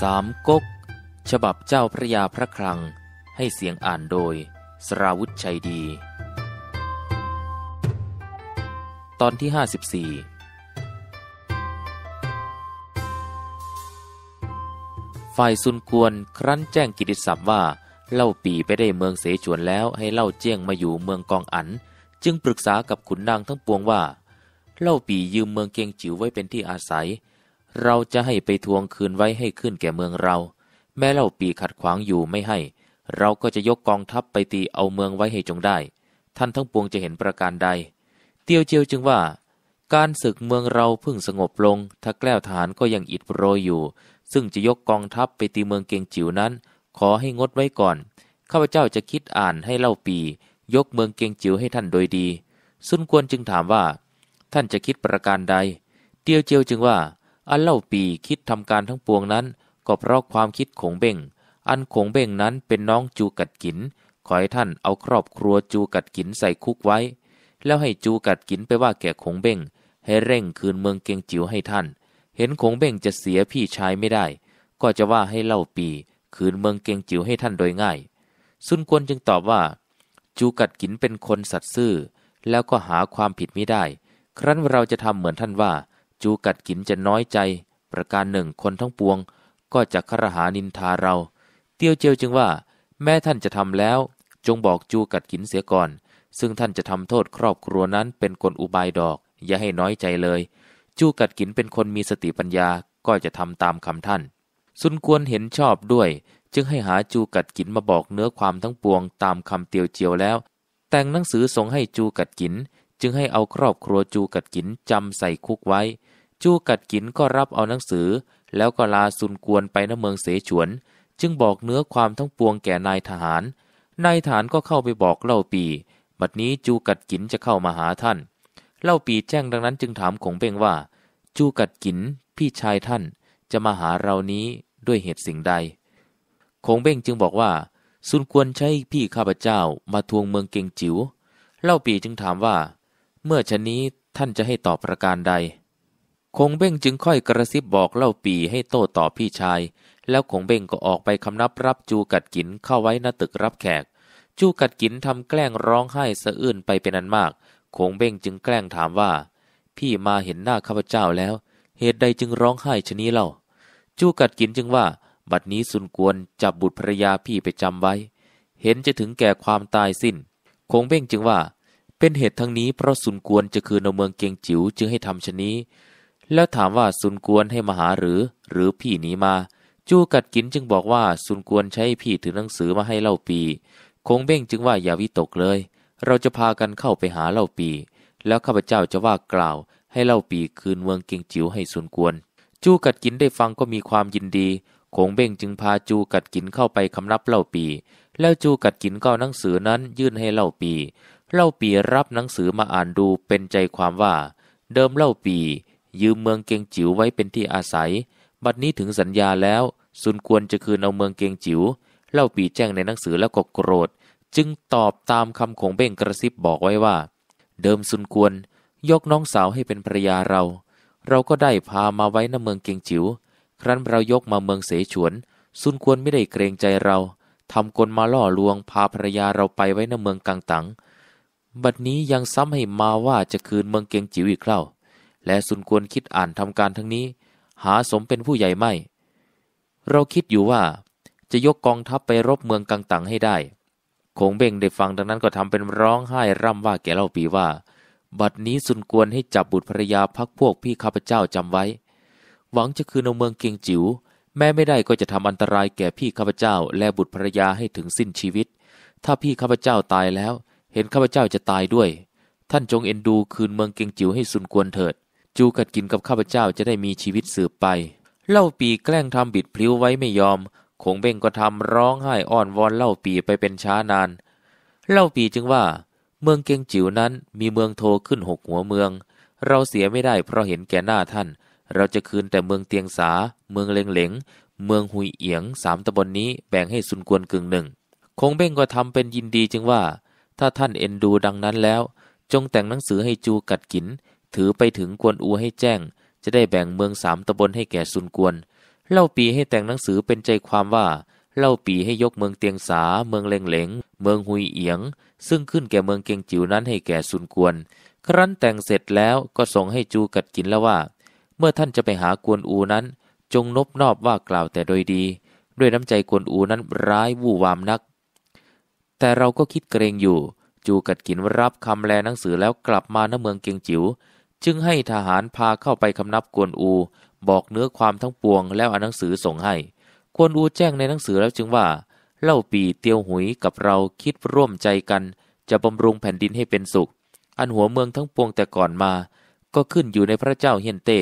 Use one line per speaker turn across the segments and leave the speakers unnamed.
สามก๊ก ฉบับเจ้าพระยาพระคลัง ให้เสียงอ่านโดย สราวุธชัยดี ตอนที่ 54 ฝ่ายซุนกวนครั้นแจ้งกิติศัพท์ว่า เล่าปีไปได้เมืองเสฉวนแล้วให้เล่าเจียงมาอยู่เมืองกองอัน จึงปรึกษากับขุนนางทั้งปวงว่า เล่าปียืมเมืองเกียงจิ๋วไว้เป็นที่อาศัย เราจะให้ไปทวงคืนไว้ให้ขึ้นแก่เมืองเรา แม้เล่าปีขัดขวางอยู่ไม่ให้ เราก็จะยกกองทัพไปตีเอาเมืองไว้ให้จงได้ ท่านทั้งปวงจะเห็นประการใด เตียวเจียวจึงว่า การศึกเมืองเราเพิ่งสงบลง ถ้าแกล้วทหารก็ยังอิดโรยอยู่ ซึ่งจะยกกองทัพไปตีเมืองเกียงจิ๋วนั้น ขอให้งดไว้ก่อน ข้าพเจ้าจะคิดอ่านให้เล่าปี ยกเมืองเกียงจิ๋วให้ท่านโดยดี สุนกวนจึงถามว่า ท่านจะคิดประการใด เตียวเจียวจึงว่า อันเล่าปีคิดทำการทั้งปวงนั้น ก็เพราะความคิดของเบ่ง อันของเบ่งนั้นเป็นน้องจูกัดกิน ขอให้ท่านเอาครอบครัวจูกัดกินใส่คุกไว้ แล้วให้จูกัดกินไปว่าแก่ของเบ่ง ให้เร่งคืนเมืองเกียงจิ๋วให้ท่าน เห็นของเบ่งจะเสียพี่ชายไม่ได้ ก็จะว่าให้เล่าปี คืนเมืองเกียงจิ๋วให้ท่านโดยง่าย ซุนกวนจึงตอบว่า จูกัดกินเป็นคนสัตย์ซื่อ แล้วก็หาความผิดไม่ได้ ครั้นเราจะทำเหมือนท่านว่า จูกัดกินจะน้อยใจ ประการหนึ่งคนทั้งปวง ก็จะครหานินทาเรา เตียวเจียวจึงว่า แม่ท่านจะทำแล้ว จงบอกจูกัดกินเสียก่อน ซึ่งท่านจะทำโทษครอบครัวนั้นเป็นกลอุบายดอก อย่าให้น้อยใจเลย จูกัดกินเป็นคนมีสติปัญญาก็จะทำตามคำท่าน สุนกวนเห็นชอบด้วย จึงให้หาจูกัดกินมาบอกเนื้อความทั้งปวงตามคำเตียวเจียวแล้ว แต่งหนังสือส่งให้จูกัดกิน จึงให้เอาครอบครัวจูกัดกินจำใส่คุกไว้ จูกัดกินก็รับเอาหนังสือ แล้วก็ลาซุนกวนไปณเมืองเสฉวน จึงบอกเนื้อความทั้งปวงแก่นายทหาร นายทหารก็เข้าไปบอกเล่าปี บัดนี้จูกัดกินจะเข้ามาหาท่าน เล่าปีแจ้งดังนั้นจึงถามขงเบ้งว่า จูกัดกินพี่ชายท่านจะมาหาเรานี้ด้วยเหตุสิ่งใดคงเบ้งจึงบอกว่าซุนกวนใช้พี่ข้าพเจ้ามาทวงเมืองเก่งจิว๋วเล่าปีจึงถามว่า เมื่อชนนี้ท่านจะให้ตอบประการใด คงเบ้งจึงค่อยกระซิบบอกเล่าปีให้โต้ตอบพี่ชาย แล้วคงเบ้งก็ออกไปคำนับรับจูกัดกินเข้าไว้หน้าตึกรับแขก จูกัดกินทำแกล้งร้องไห้สะอื้นไปเป็นอันมาก คงเบ้งจึงแกล้งถามว่า พี่มาเห็นหน้าข้าพเจ้าแล้ว เหตุใดจึงร้องไห้ชนี้เล่า จูกัดกินจึงว่า บัดนี้สุนกวนจับบุตรภรยาพี่ไปจำไว้ เห็นจะถึงแก่ความตายสิ้น คงเบ้งจึงว่า เป็นเหตุทั้งนี้เพราะสุนกวนจะคืนเอาเมืองเกียงจิ๋วจึงให้ทำชนี้ แล้วถามว่าซุนกวนให้มาหาหรือ หรือพี่หนีมา จูกัดกินจึงบอกว่าซุนกวนใช้พี่ถือหนังสือมาให้เล่าปีคงเบ้งจึงว่าอย่าวิตกเลย เราจะพากันเข้าไปหาเล่าปี แล้วข้าพเจ้าจะว่ากล่าว ให้เล่าปีคืนเมืองเกียงจิ๋วให้ซุนกวน จูกัดกินได้ฟังก็มีความยินดีคงเบ้งจึงพาจูกัดกินเข้าไปคำนับเล่าปี แล้วจูกัดกินก็หนังสือนั้นยื่นให้เล่าปี เล่าปีรับหนังสือมาอ่านดูเป็นใจความว่า เดิมเล่าปี ยืมเมืองเกียงจิ๋วไว้เป็นที่อาศัย บัดนี้ถึงสัญญาแล้วสุนควรจะคืนเอาเมืองเกียงจิ๋วเล่าปีแจ้งในหนังสือแล้วก็โกรธ จึงตอบตามคำของเบ้งกระซิบบอกไว้ว่า เดิมสุนควรยกน้องสาวให้เป็นภรรยาเรา เราก็ได้พามาไว้ณเมืองเกียงจิ๋วครั้นเรายกมาเมืองเสฉวนสุนควรไม่ได้เกรงใจเราทำกลมาล่อลวงพาภรรยาเราไปไว้ณเมืองกังตังบัดนี้ยังซ้ำให้มาว่าจะคืนเมืองเกียงจิ๋วอีกเล่า และสุนควรคิดอ่านทำการทั้งนี้ หาสมเป็นผู้ใหญ่ไม่ เราคิดอยู่ว่า จะยกกองทัพไปรบเมืองกังตังให้ได้คงเบ่งได้ฟังดังนั้นก็ทำเป็นร้องไห้ร่ำว่าแก่เล่าปีว่า บัดนี้สุนควรให้จับบุตรภรยาพักพวกพี่ข้าพเจ้าจำไว้ หวังจะคืนเอาเมืองเกียงจิว๋วแม้ไม่ได้ก็จะทำอันตรายแก่พี่ข้าพเจ้า และบุตรภรยาให้ถึงสิ้นชีวิต ถ้าพี่ข้าพเจ้าตายแล้ว เห็นข้าพเจ้าจะตายด้วย ท่านจงเอ็นดูคืนเมืองเกียงจิ๋วให้สุนควรเถิด จูกัดกินกับข้าพเจ้าจะได้มีชีวิตสืบไป เล่าปีแกล้งทำบิดพลิ้วไว้ไม่ยอม คงเบ่งก็ทำร้องไห้อ้อนวอนเล่าปีไปเป็นช้านาน เล่าปีจึงว่า เมืองเกียงจิ๋วนั้นมีเมืองโทขึ้นหกหัวเมือง เราเสียไม่ได้เพราะเห็นแก่หน้าท่าน เราจะคืนแต่เมืองเตียงสา เมืองเลงเหลง เมืองหุยเอียงสามตำบลนนี้แบ่งให้สุนกวนกึ่งหนึ่ง คงเบ่งก็ทำเป็นยินดีจึงว่า ถ้าท่านเอ็นดูดังนั้นแล้ว จงแต่งหนังสือให้จูกัดกิน ถือไปถึงกวนอูให้แจ้ง จะได้แบ่งเมืองสามตำบลให้แก่ซุนกวน เล่าปีให้แต่งหนังสือเป็นใจความว่า เล่าปีให้ยกเมืองเตียงสา เมืองเลงเหลง เมืองหุยเอียง ซึ่งขึ้นแก่เมืองเกียงจิ๋วนั้นให้แก่ซุนกวน ครั้นแต่งเสร็จแล้วก็ส่งให้จูกัดกินแล้วว่า เมื่อท่านจะไปหากวนอูนั้น จงนบนอบว่ากล่าวแต่โดยดี ด้วยน้ำใจกวนอูนั้นร้ายวู่วามนัก แต่เราก็คิดเกรงอยู่จูกัดกินรับคำแลหนังสือแล้วกลับมาณเมืองเกียงจิ๋ว จึงให้ทหารพาเข้าไปคำนับกวนอู บอกเนื้อความทั้งปวงแล้วเอานหนังสือส่งให้ กวนอูแจ้งในหนังสือแล้วจึงว่า เล่าปีเตียวหุยกับเราคิดร่วมใจกัน จะบำรุงแผ่นดินให้เป็นสุข อันหัวเมืองทั้งปวงแต่ก่อนมา ก็ขึ้นอยู่ในพระเจ้าเฮียนเต้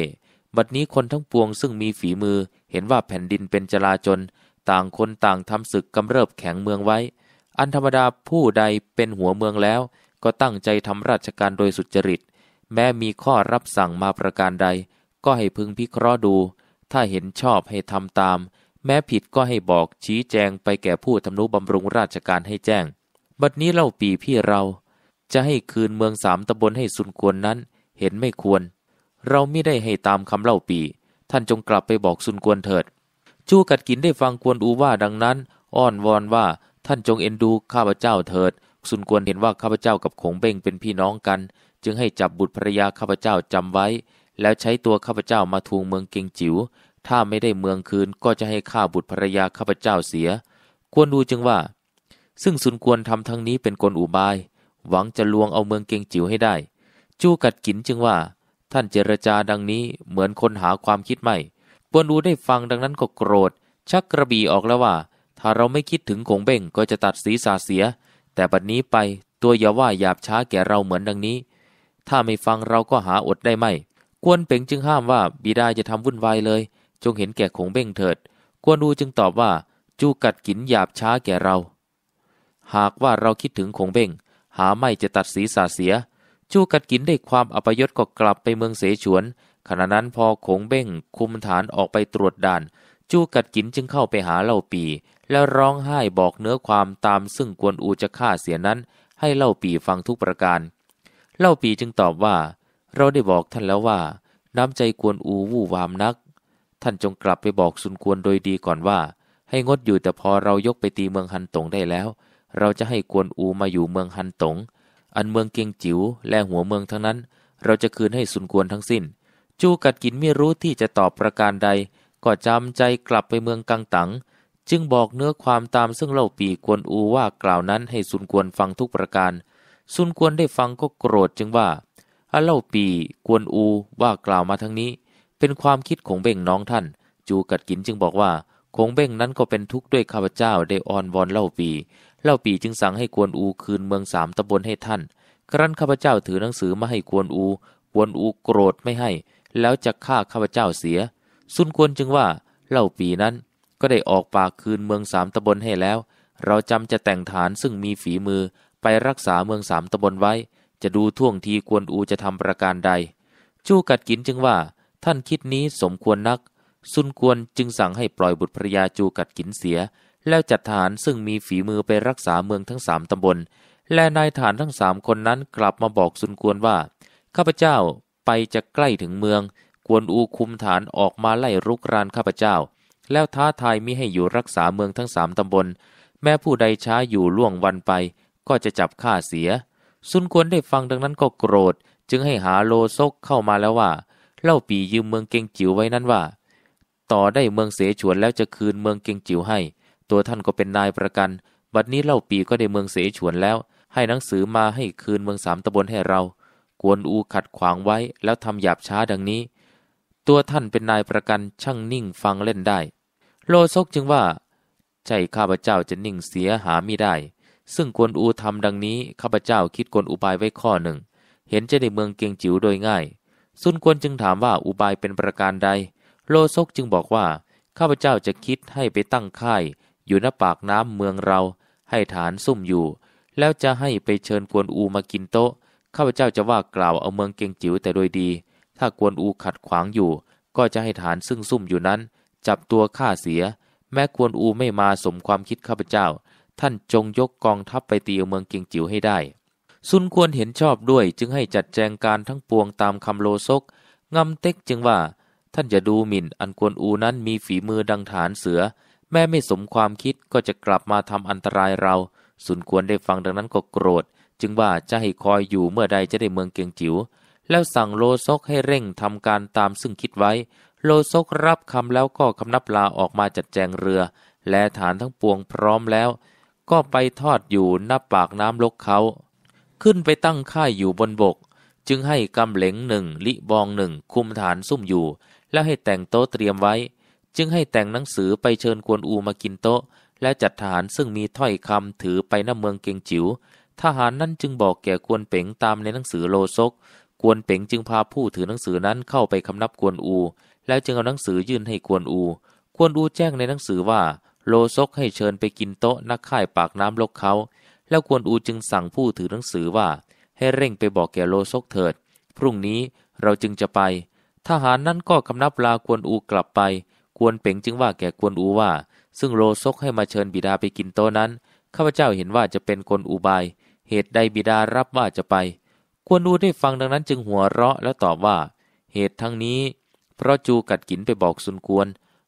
บัดนี้คนทั้งปวงซึ่งมีฝีมือ เห็นว่าแผ่นดินเป็นจลาจลต่างคนต่างทำศึกกำเริบแข็งเมืองไว้ อันธรรมดาผู้ใดเป็นหัวเมืองแล้ว ก็ตั้งใจทำราชการโดยสุจริต แม้มีข้อรับสั่งมาประการใด ก็ให้พึงพิเคราะห์ดู ถ้าเห็นชอบให้ทำตาม แม้ผิดก็ให้บอกชี้แจงไปแก่ผู้ทำนุบำรุงราชการให้แจ้ง บัดนี้เล่าปีพี่เรา จะให้คืนเมืองสามตำบลให้สุนควรนั้น เห็นไม่ควร เราไม่ได้ให้ตามคำเล่าปี ท่านจงกลับไปบอกสุนควรเถิด จูกัดกินได้ฟังกวนอูว่าดังนั้น อ้อนวอนว่าท่านจงเอ็นดูข้าพเจ้าเถิด สุนควรเห็นว่าข้าพเจ้ากับขงเบ้งเป็นพี่น้องกัน จึงให้จับบุตรภรยาข้าพเจ้าจำไว้ แล้วใช้ตัวข้าพเจ้ามาทวงเมืองเก่งจิว๋วถ้าไม่ได้เมืองคืนก็จะให้ฆ่าบุตรภรยาข้าพเจ้าเสีย ควรดูจึงว่า ซึ่งสุนควรทำทั้งนี้เป็นกลอุบาย หวังจะลวงเอาเมืองเก่งจิ๋วให้ได้ จูกัดกินจึงว่า ท่านเจรจาดังนี้เหมือนคนหาความคิดไม่กวนอูได้ฟังดังนั้นก็โกรธ ชักกระบี่ออกแล้วว่า ถ้าเราไม่คิดถึงคงเบ่งก็จะตัดศีรษะเสีย แต่บัดนี้ไปตัวอย่าว่าหยาบช้าแก่เราเหมือนดังนี้ ถ้าไม่ฟังเราก็หาอดได้ไม่ กวนเป่งจึงห้ามว่าบิดาจะทำวุ่นวายเลย จงเห็นแก่คงเบ้งเถิด กวนอูจึงตอบว่า จูกัดกินหยาบช้าแก่เรา หากว่าเราคิดถึงคงเบ้ง หาไม่จะตัดสีสาเสีย จูกัดกินได้ความอัปยศก็กลับไปเมืองเสฉวน ขณะนั้นพอคงเบ้งคุมฐานออกไปตรวจด่าน จูกัดกินจึงเข้าไปหาเล่าปี แล้วร้องไห้บอกเนื้อความตามซึ่งกวนอูจะฆ่าเสียนั้น ให้เล่าปีฟังทุกประการ เล่าปีจึงตอบว่า เราได้บอกท่านแล้วว่า น้ำใจกวนอูวู่วามนัก ท่านจงกลับไปบอกซุนกวนโดยดีก่อนว่า ให้งดอยู่แต่พอเรายกไปตีเมืองฮันตงได้แล้ว เราจะให้กวนอูมาอยู่เมืองฮันตง อันเมืองเกียงจิ๋วและหัวเมืองทั้งนั้น เราจะคืนให้ซุนกวนทั้งสิ้น จูกัดกินไม่รู้ที่จะตอบประการใด ก็จำใจกลับไปเมืองกังตังจึงบอกเนื้อความตามซึ่งเล่าปีกวนอูว่ากล่าวนั้นให้ซุนกวนฟังทุกประการ ซุนกวนได้ฟังก็โกรธจึงว่าอาเล่าปีกวนอูว่ากล่าวมาทั้งนี้ เป็นความคิดของเบ่งน้องท่าน จูกัดกินจึงบอกว่าคงเบ่งนั้นก็เป็นทุกข์ด้วยข้าพเจ้าได้ออนวอนเล่าปี เล่าปีจึงสั่งให้กวนอูคืนเมืองสามตำบลให้ท่าน ครั้นข้าพเจ้าถือหนังสือมาให้กวนอู กวนอูโกรธไม่ให้ แล้วจะฆ่าข้าพเจ้าเสีย ซุนกวนจึงว่าเล่าปีนั้นก็ได้ออกปากคืนเมืองสามตำบลให้แล้ว เราจำจะแต่งฐานซึ่งมีฝีมือ ไปรักษาเมืองสามตำบลไว้ จะดูท่วงทีกวนอูจะทำประการใด จูกัดกินจึงว่า ท่านคิดนี้สมควรนัก ซุนกวนจึงสั่งให้ปล่อยบุตรภรยาจูกัดกินเสีย แล้วจัดทหารซึ่งมีฝีมือไปรักษาเมืองทั้งสามตำบล และนายฐานทั้งสามคนนั้นกลับมาบอกซุนกวนว่า ข้าพเจ้าไปจะใกล้ถึงเมือง กวนอูคุมฐานออกมาไล่รุกรานข้าพเจ้า แล้วท้าทายมิให้อยู่รักษาเมืองทั้งสามตำบล แม้ผู้ใดช้าอยู่ล่วงวันไป ก็จะจับฆ่าเสีย ซุนกวนได้ฟังดังนั้นก็โกรธ จึงให้หาโลซกเข้ามาแล้วว่า เล่าปียืมเมืองเกงจิ๋วไว้นั้นว่า ต่อได้เมืองเสฉวนแล้วจะคืนเมืองเกงจิ๋วให้ ตัวท่านก็เป็นนายประกัน บัดนี้เล่าปีก็ได้เมืองเสฉวนแล้ว ให้หนังสือมาให้คืนเมืองสามตะบนให้เรา กวนอูขัดขวางไว้แล้วทำหยาบช้าดังนี้ ตัวท่านเป็นนายประกันช่างนิ่งฟังเล่นได้ โลซกจึงว่าใจข้าพเจ้าจะนิ่งเสียหาไม่ได้ ซึ่งกวนอูทำดังนี้ข้าพเจ้าคิดกลอุบายไว้ข้อหนึ่ง เห็นจะในเมืองเกียงจิ๋วโดยง่าย ซุนกวนจึงถามว่าอุบายเป็นประการใด โลซกจึงบอกว่าข้าพเจ้าจะคิดให้ไปตั้งค่าย อยู่ณปากน้ำเมืองเรา ให้ฐานซุ่มอยู่ แล้วจะให้ไปเชิญกวนอูมากินโต๊ะข้าพเจ้าจะว่ากล่าวเอาเมืองเกียงจิ๋วแต่โดยดี ถ้ากวนอูขัดขวางอยู่ ก็จะให้ฐานซึ่งซุ่มอยู่นั้น จับตัวฆ่าเสีย แม้กวนอูไม่มาสมความคิดข้าพเจ้า ท่านจงยกกองทัพไปตีเมืองเกียงจิ๋วให้ได้ ซุนควรเห็นชอบด้วยจึงให้จัดแจงการทั้งปวงตามคำโลซกงำเต็กจึงว่า ท่านจะดูหมิ่นอันกวนอูนั้นมีฝีมือดังฐานเสือ แม้ไม่สมความคิดก็จะกลับมาทำอันตรายเรา สุนควรได้ฟังดังนั้นก็โกรธ จึงว่าจะให้คอยอยู่เมื่อใดจะได้เมืองเกียงจิ๋วแล้วสั่งโลซกให้เร่งทำการตามซึ่งคิดไว้ โลซกรับคำแล้วก็คำนับลาออกมาจัดแจงเรือ และฐานทั้งปวงพร้อมแล้ว ก็ไปทอดอยู่หน้าปากน้ำลกเขา ขึ้นไปตั้งค่ายอยู่บนบก จึงให้กำเหลงหนึ่งลิบองหนึ่งคุมฐานซุ่มอยู่ แล้วให้แต่งโต๊ะเตรียมไว้ จึงให้แต่งหนังสือไปเชิญกวนอูมากินโต๊ะ และจัดทหารซึ่งมีถ้อยคำถือไปหน้าเมืองเกียงจิ๋วทหารนั้นจึงบอกแก่กวนเป๋งตามในหนังสือโลซกกวนเป๋งจึงพาผู้ถือหนังสือนั้นเข้าไปคำนับกวนอู แล้วจึงเอาหนังสือยื่นให้กวนอู กวนอูแจ้งในหนังสือว่า โลซกให้เชิญไปกินโต๊ะนักข่ายปากน้ำลกเขา แล้วกวนอูจึงสั่งผู้ถือหนังสือว่า ให้เร่งไปบอกแก่โลซกเถิด พรุ่งนี้เราจึงจะไป ทหารนั้นก็คำนับลากวนอูกลับไป กวนเป๋งจึงว่าแก่กวนอูว่า ซึ่งโลซกให้มาเชิญบิดาไปกินโต๊ะนั้น ข้าพเจ้าเห็นว่าจะเป็นกลอุบาย เหตุใดบิดารับว่าจะไป กวนอูได้ฟังดังนั้นจึงหัวเราะแล้วตอบว่า เหตุทั้งนี้ เพราะจูกัดกินไปบอกสุนกวน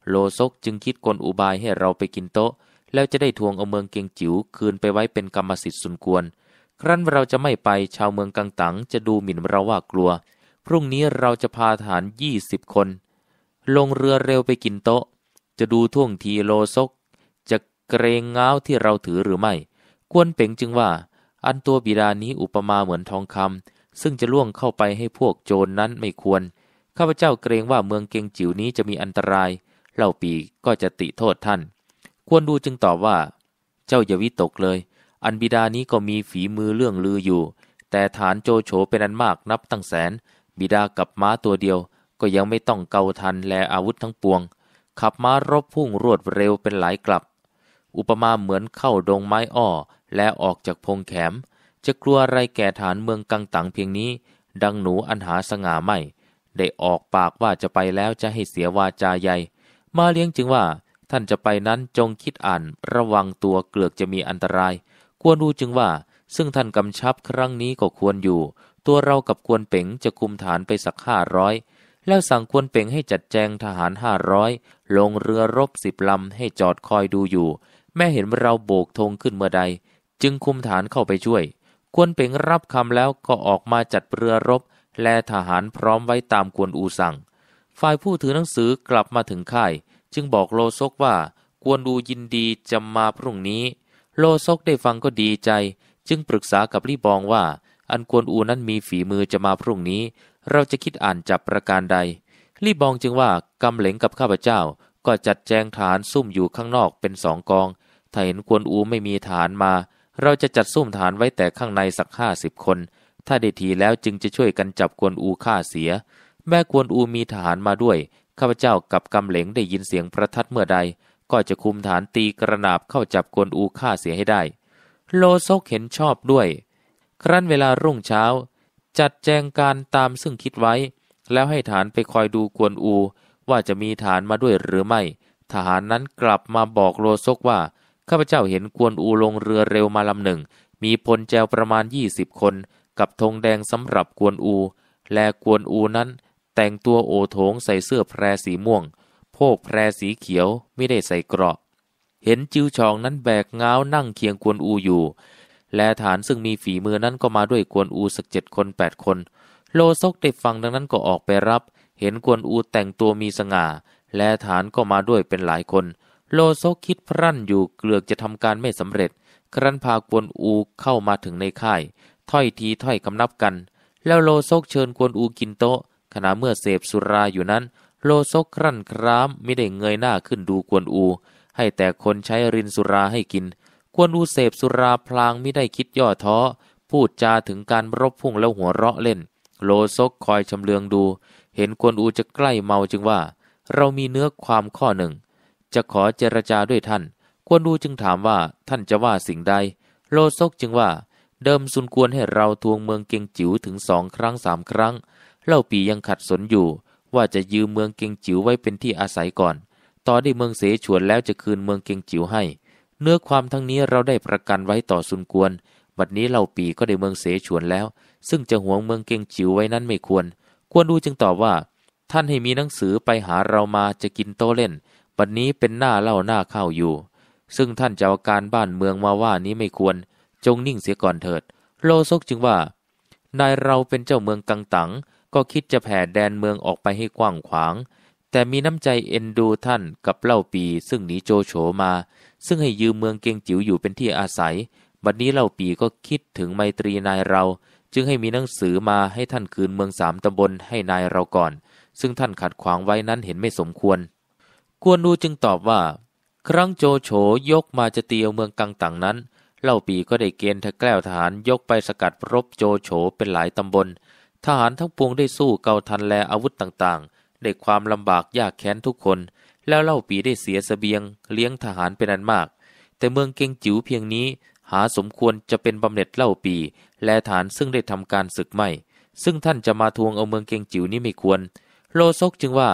โลซกจึงคิดกลอุบายให้เราไปกินโต๊ะ แล้วจะได้ทวงเอาเมืองเกียงจิ๋วคืนไปไว้เป็นกรรมสิทธิ์สุนกวนครั้นเราจะไม่ไปชาวเมืองกังตังจะดูหมิ่นเราว่ากลัว พรุ่งนี้เราจะพาฐานยี่สิบคน ลงเรือเร็วไปกินโต๊ะ จะดูท่วงทีโลซก จะเกรงง้าวที่เราถือหรือไม่ กวนเป่งจึงว่า อันตัวบิดานี้อุปมาเหมือนทองคำซึ่งจะล่วงเข้าไปให้พวกโจรนนั้นไม่ควรข้าพเจ้าเกรงว่าเมืองเกียงจิ๋วนี้จะมีอันตราย เล่าปีก็จะติโทษท่าน ควรดูจึงตอบว่า เจ้าอย่าวิตกเลย อันบิดานี้ก็มีฝีมือเรื่องลืออยู่ แต่ฐานโจโฉเป็นอันมากนับตั้งแสน บิดากับม้าตัวเดียว ก็ยังไม่ต้องเกาทันแลอาวุธทั้งปวง ขับม้ารบพุ่งรวดเร็วเป็นหลายกลับ อุปมาเหมือนเข้าดงไม้อ้อ และออกจากพงแขม จะกลัวอะไรแก่ฐานเมืองกังตังเพียงนี้ ดังหนูอันหาสง่าไม่ได้ออกปากว่าจะไปแล้วจะให้เสียวาจาใหญ่ มาเลี้ยงจึงว่า ท่านจะไปนั้นจงคิดอ่านระวังตัวเกลือกจะมีอันตราย ควรดูจึงว่า ซึ่งท่านกำชับครั้งนี้ก็ควรอยู่ ตัวเรากับควรเป๋งจะคุมฐานไปสักห้าร้อยแล้วสั่งควรเป่งให้จัดแจงทหารห้าร้อยลงเรือรบสิบลำให้จอดคอยดูอยู่ แม่เห็นเราโบกธงขึ้นเมื่อใด จึงคุมฐานเข้าไปช่วย ควรเป่งรับคำแล้วก็ออกมาจัดเรือรบ และทหารพร้อมไว้ตามกวนอูสั่ง ฝ่ายผู้ถือหนังสือกลับมาถึงค่าย จึงบอกโลซกว่า กวนอูยินดีจะมาพรุ่งนี้ โลซกได้ฟังก็ดีใจ จึงปรึกษากับลี่บองว่า อันกวนอูนั้นมีฝีมือจะมาพรุ่งนี้ เราจะคิดอ่านจับประการใดลี่บองจึงว่ากำเหลงกับข้าพเจ้าก็จัดแจงฐานซุ่มอยู่ข้างนอกเป็นสองกอง ถ้าเห็นกวนอูไม่มีฐานมา เราจะจัดซุ่มฐานไว้แต่ข้างในสักห้าสิบคน ถ้าได้ทีแล้วจึงจะช่วยกันจับกวนอูฆ่าเสีย แม่กวนอูมีทหารมาด้วย ข้าพเจ้ากับกำเหลงได้ยินเสียงประทัดเมื่อใด ก็จะคุมฐานตีกระนาบเข้าจับกวนอูฆ่าเสียให้ได้ โลซกเห็นชอบด้วย ครั้นเวลารุ่งเช้า จัดแจงการตามซึ่งคิดไว้ แล้วให้ฐานไปคอยดูกวนอู ว่าจะมีฐานมาด้วยหรือไม่ ทหารนั้นกลับมาบอกโลซกว่าข้าพเจ้าเห็นกวนอูลงเรือเร็วมาลำหนึ่ง มีพลแจวประมาณยี่สิบคน กับธงแดงสำหรับกวนอู และกวนอูนั้น แต่งตัวโอโถงใส่เสื้อแพรสีม่วง โพกแพรสีเขียวไม่ได้ใส่เกราะ เห็นจิวชองนั้นแบกเง้านั่งเคียงกวนอูอยู่ และฐานซึ่งมีฝีมือนั้นก็มาด้วยกวนอูสักเจ็ดคนแปดคน โลซกได้ฟังดังนั้นก็ออกไปรับ เห็นกวนอูแต่งตัวมีสง่า และฐานก็มาด้วยเป็นหลายคน โลซกคิดพรั่นอยู่เกลือกจะทำการไม่สำเร็จ ครั้นพากวนอูเข้ามาถึงในค่าย ถ้อยทีถ้อยคำนับกัน แล้วโลซกเชิญกวนอูกินโต๊ะ ขณะเมื่อเสพสุราอยู่นั้น โลซกครั่นครามไม่ได้เงยหน้าขึ้นดูกวนอู ให้แต่คนใช้รินสุราให้กิน กวนอูเสพสุราพลางไม่ได้คิดย่อท้อ พูดจาถึงการรบพุ่งแล้วหัวเราะเล่น โลซกคอยชำเลืองดู เห็นกวนอูจะใกล้เมาจึงว่า เรามีเนื้อความข้อหนึ่ง จะขอเจรจาด้วยท่าน กวนอูจึงถามว่าท่านจะว่าสิ่งใด โลซกจึงว่า เดิมสุนกวนให้เราทวงเมืองเกียงจิ๋วถึงสองครั้งสามครั้ง เล่าปียังขัดสนอยู่ ว่าจะยืมเมืองเกงจิ๋วไว้เป็นที่อาศัยก่อน ต่อได้เมืองเสฉวนแล้วจะคืนเมืองเกงจิ๋วให้ เนื้อความทั้งนี้เราได้ประกันไว้ต่อสุนกวน บัดนี้เล่าปีก็ได้เมืองเสฉวนแล้ว ซึ่งจะหวงเมืองเกงจิ๋วไว้นั้นไม่ควรควรดูจึงตอบว่า ท่านให้มีหนังสือไปหาเรามาจะกินโตเล่นวันนี้เป็นหน้าเล่าหน้าเข้าอยู่ ซึ่งท่านจะเอาการบ้านเมืองมาว่านี้ไม่ควร จงนิ่งเสียก่อนเถิด โลซกจึงว่า นายเราเป็นเจ้าเมืองกังตัง ก็คิดจะแผ่แดนเมืองออกไปให้กว้างขวาง แต่มีน้ำใจเอ็นดูท่านกับเล่าปีซึ่งหนีโจโฉมา ซึ่งให้ยืมเมืองเกงจิ๋วอยู่เป็นที่อาศัย บัดนนี้เล่าปีก็คิดถึงไมตรีนายเรา จึงให้มีหนังสือมาให้ท่านคืนเมืองสามตำบลให้นายเราก่อน ซึ่งท่านขัดขวางไว้นั้นเห็นไม่สมควร กวนดูจึงตอบว่า ครั้งโจโฉยกมาจะตีเอาเมืองกังตังนั้น เล่าปีก็ได้เกณฑ์ทะแกล้วทหารยกไปสกัดรบโจโฉเป็นหลายตำบล ทหารทั้งปวงได้สู้เกาทันแลอาวุธต่างๆได้ความลำบากยากแค้นทุกคน แล้วเล่าปีได้เสียสเสบียง เลี้ยงทหารเป็นอันมาก แต่เมืองเกงจิ๋วเพียงนี้ หาสมควรจะเป็นบำเหน็จเล่าปี และฐานซึ่งได้ทำการศึกไม่ ซึ่งท่านจะมาทวงเอาเมืองเกงจิ๋วนี้ไม่ควร โลซกจึงว่า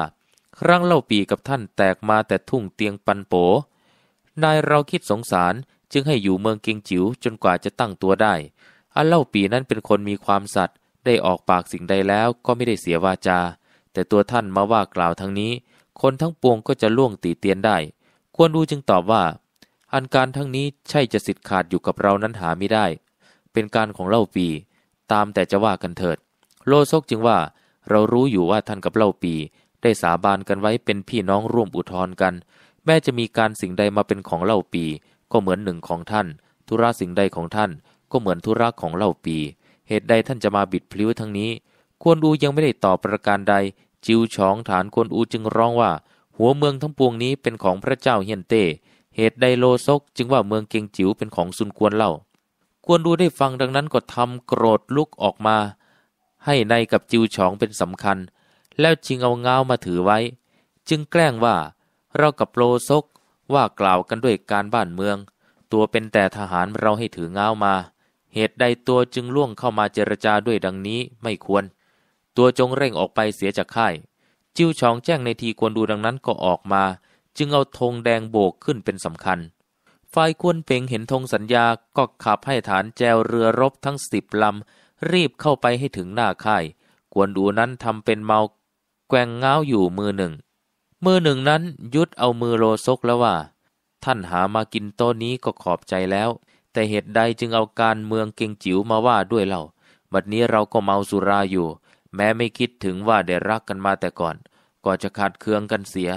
ครั้งเล่าปีกับท่านแตกมาแต่ทุ่งเตียงปันโป นายเราคิดสงสารจึงให้อยู่เมืองเกงจิ๋วจนกว่าจะตั้งตัวได้อันเล่าปีนั้นเป็นคนมีความสัตย์ ได้ออกปากสิ่งใดแล้วก็ไม่ได้เสียวาจา แต่ตัวท่านมาว่ากล่าวทั้งนี้ คนทั้งปวงก็จะล่วงตีเตียนได้ ควรดูจึงตอบว่า อันการทั้งนี้ใช่จะสิทธิ์ขาดอยู่กับเรานั้นหาไม่ได้ เป็นการของเล่าปี ตามแต่จะว่ากันเถิด โลซกจึงว่า เรารู้อยู่ว่าท่านกับเล่าปี ได้สาบานกันไว้เป็นพี่น้องร่วมอุทธรกัน แม้จะมีการสิ่งใดมาเป็นของเล่าปี ก็เหมือนหนึ่งของท่าน ธุระสิ่งใดของท่าน ก็เหมือนธุระของเล่าปี เหตุใดท่านจะมาบิดพลิ้วทั้งนี้ควรอูยังไม่ได้ตอบประการใด จิวฉองฐานควรอูจึงร้องว่า หัวเมืองทั้งปวงนี้เป็นของพระเจ้าเฮียนเต้ เหตุใดโลซกจึงว่าเมืองเกงจิ๋วเป็นของซุนกวนเล่าควรดูได้ฟังดังนั้นก็ทำโกรธลุกออกมา ให้ในกับจิวฉองเป็นสำคัญ แล้วจึงเอาเงามาถือไว้ จึงแกล้งว่าเรากับโลซกว่ากล่าวกันด้วยการบ้านเมือง ตัวเป็นแต่ทหารเราให้ถือเงามา เหตุใดตัวจึงล่วงเข้ามาเจรจาด้วยดังนี้ไม่ควร ตัวจงเร่งออกไปเสียจากค่าย จิ้วชองแจ้งในทีควรดูดังนั้นก็ออกมา จึงเอาธงแดงโบกขึ้นเป็นสำคัญ ฝ่ายควนเปงเห็นธงสัญญาก็ขับให้ฐานแจวเรือรบทั้งสิบลำ รีบเข้าไปให้ถึงหน้าค่าย กวนดูนั้นทำเป็นเมาแกว่งเงาอยู่มือหนึ่ง มือหนึ่งนั้นยุดเอามือโลซกแล้วว่า ท่านหามากินโต๊ะนี้ก็ขอบใจแล้ว แต่เหตุใดจึงเอาการเมืองเก่งจิ๋วมาว่าด้วยเล่า บัดนี้เราก็เมาสุราอยู่ แม้ไม่คิดถึงว่าได้รักกันมาแต่ก่อนก็จะขาดเคืองกันเสีย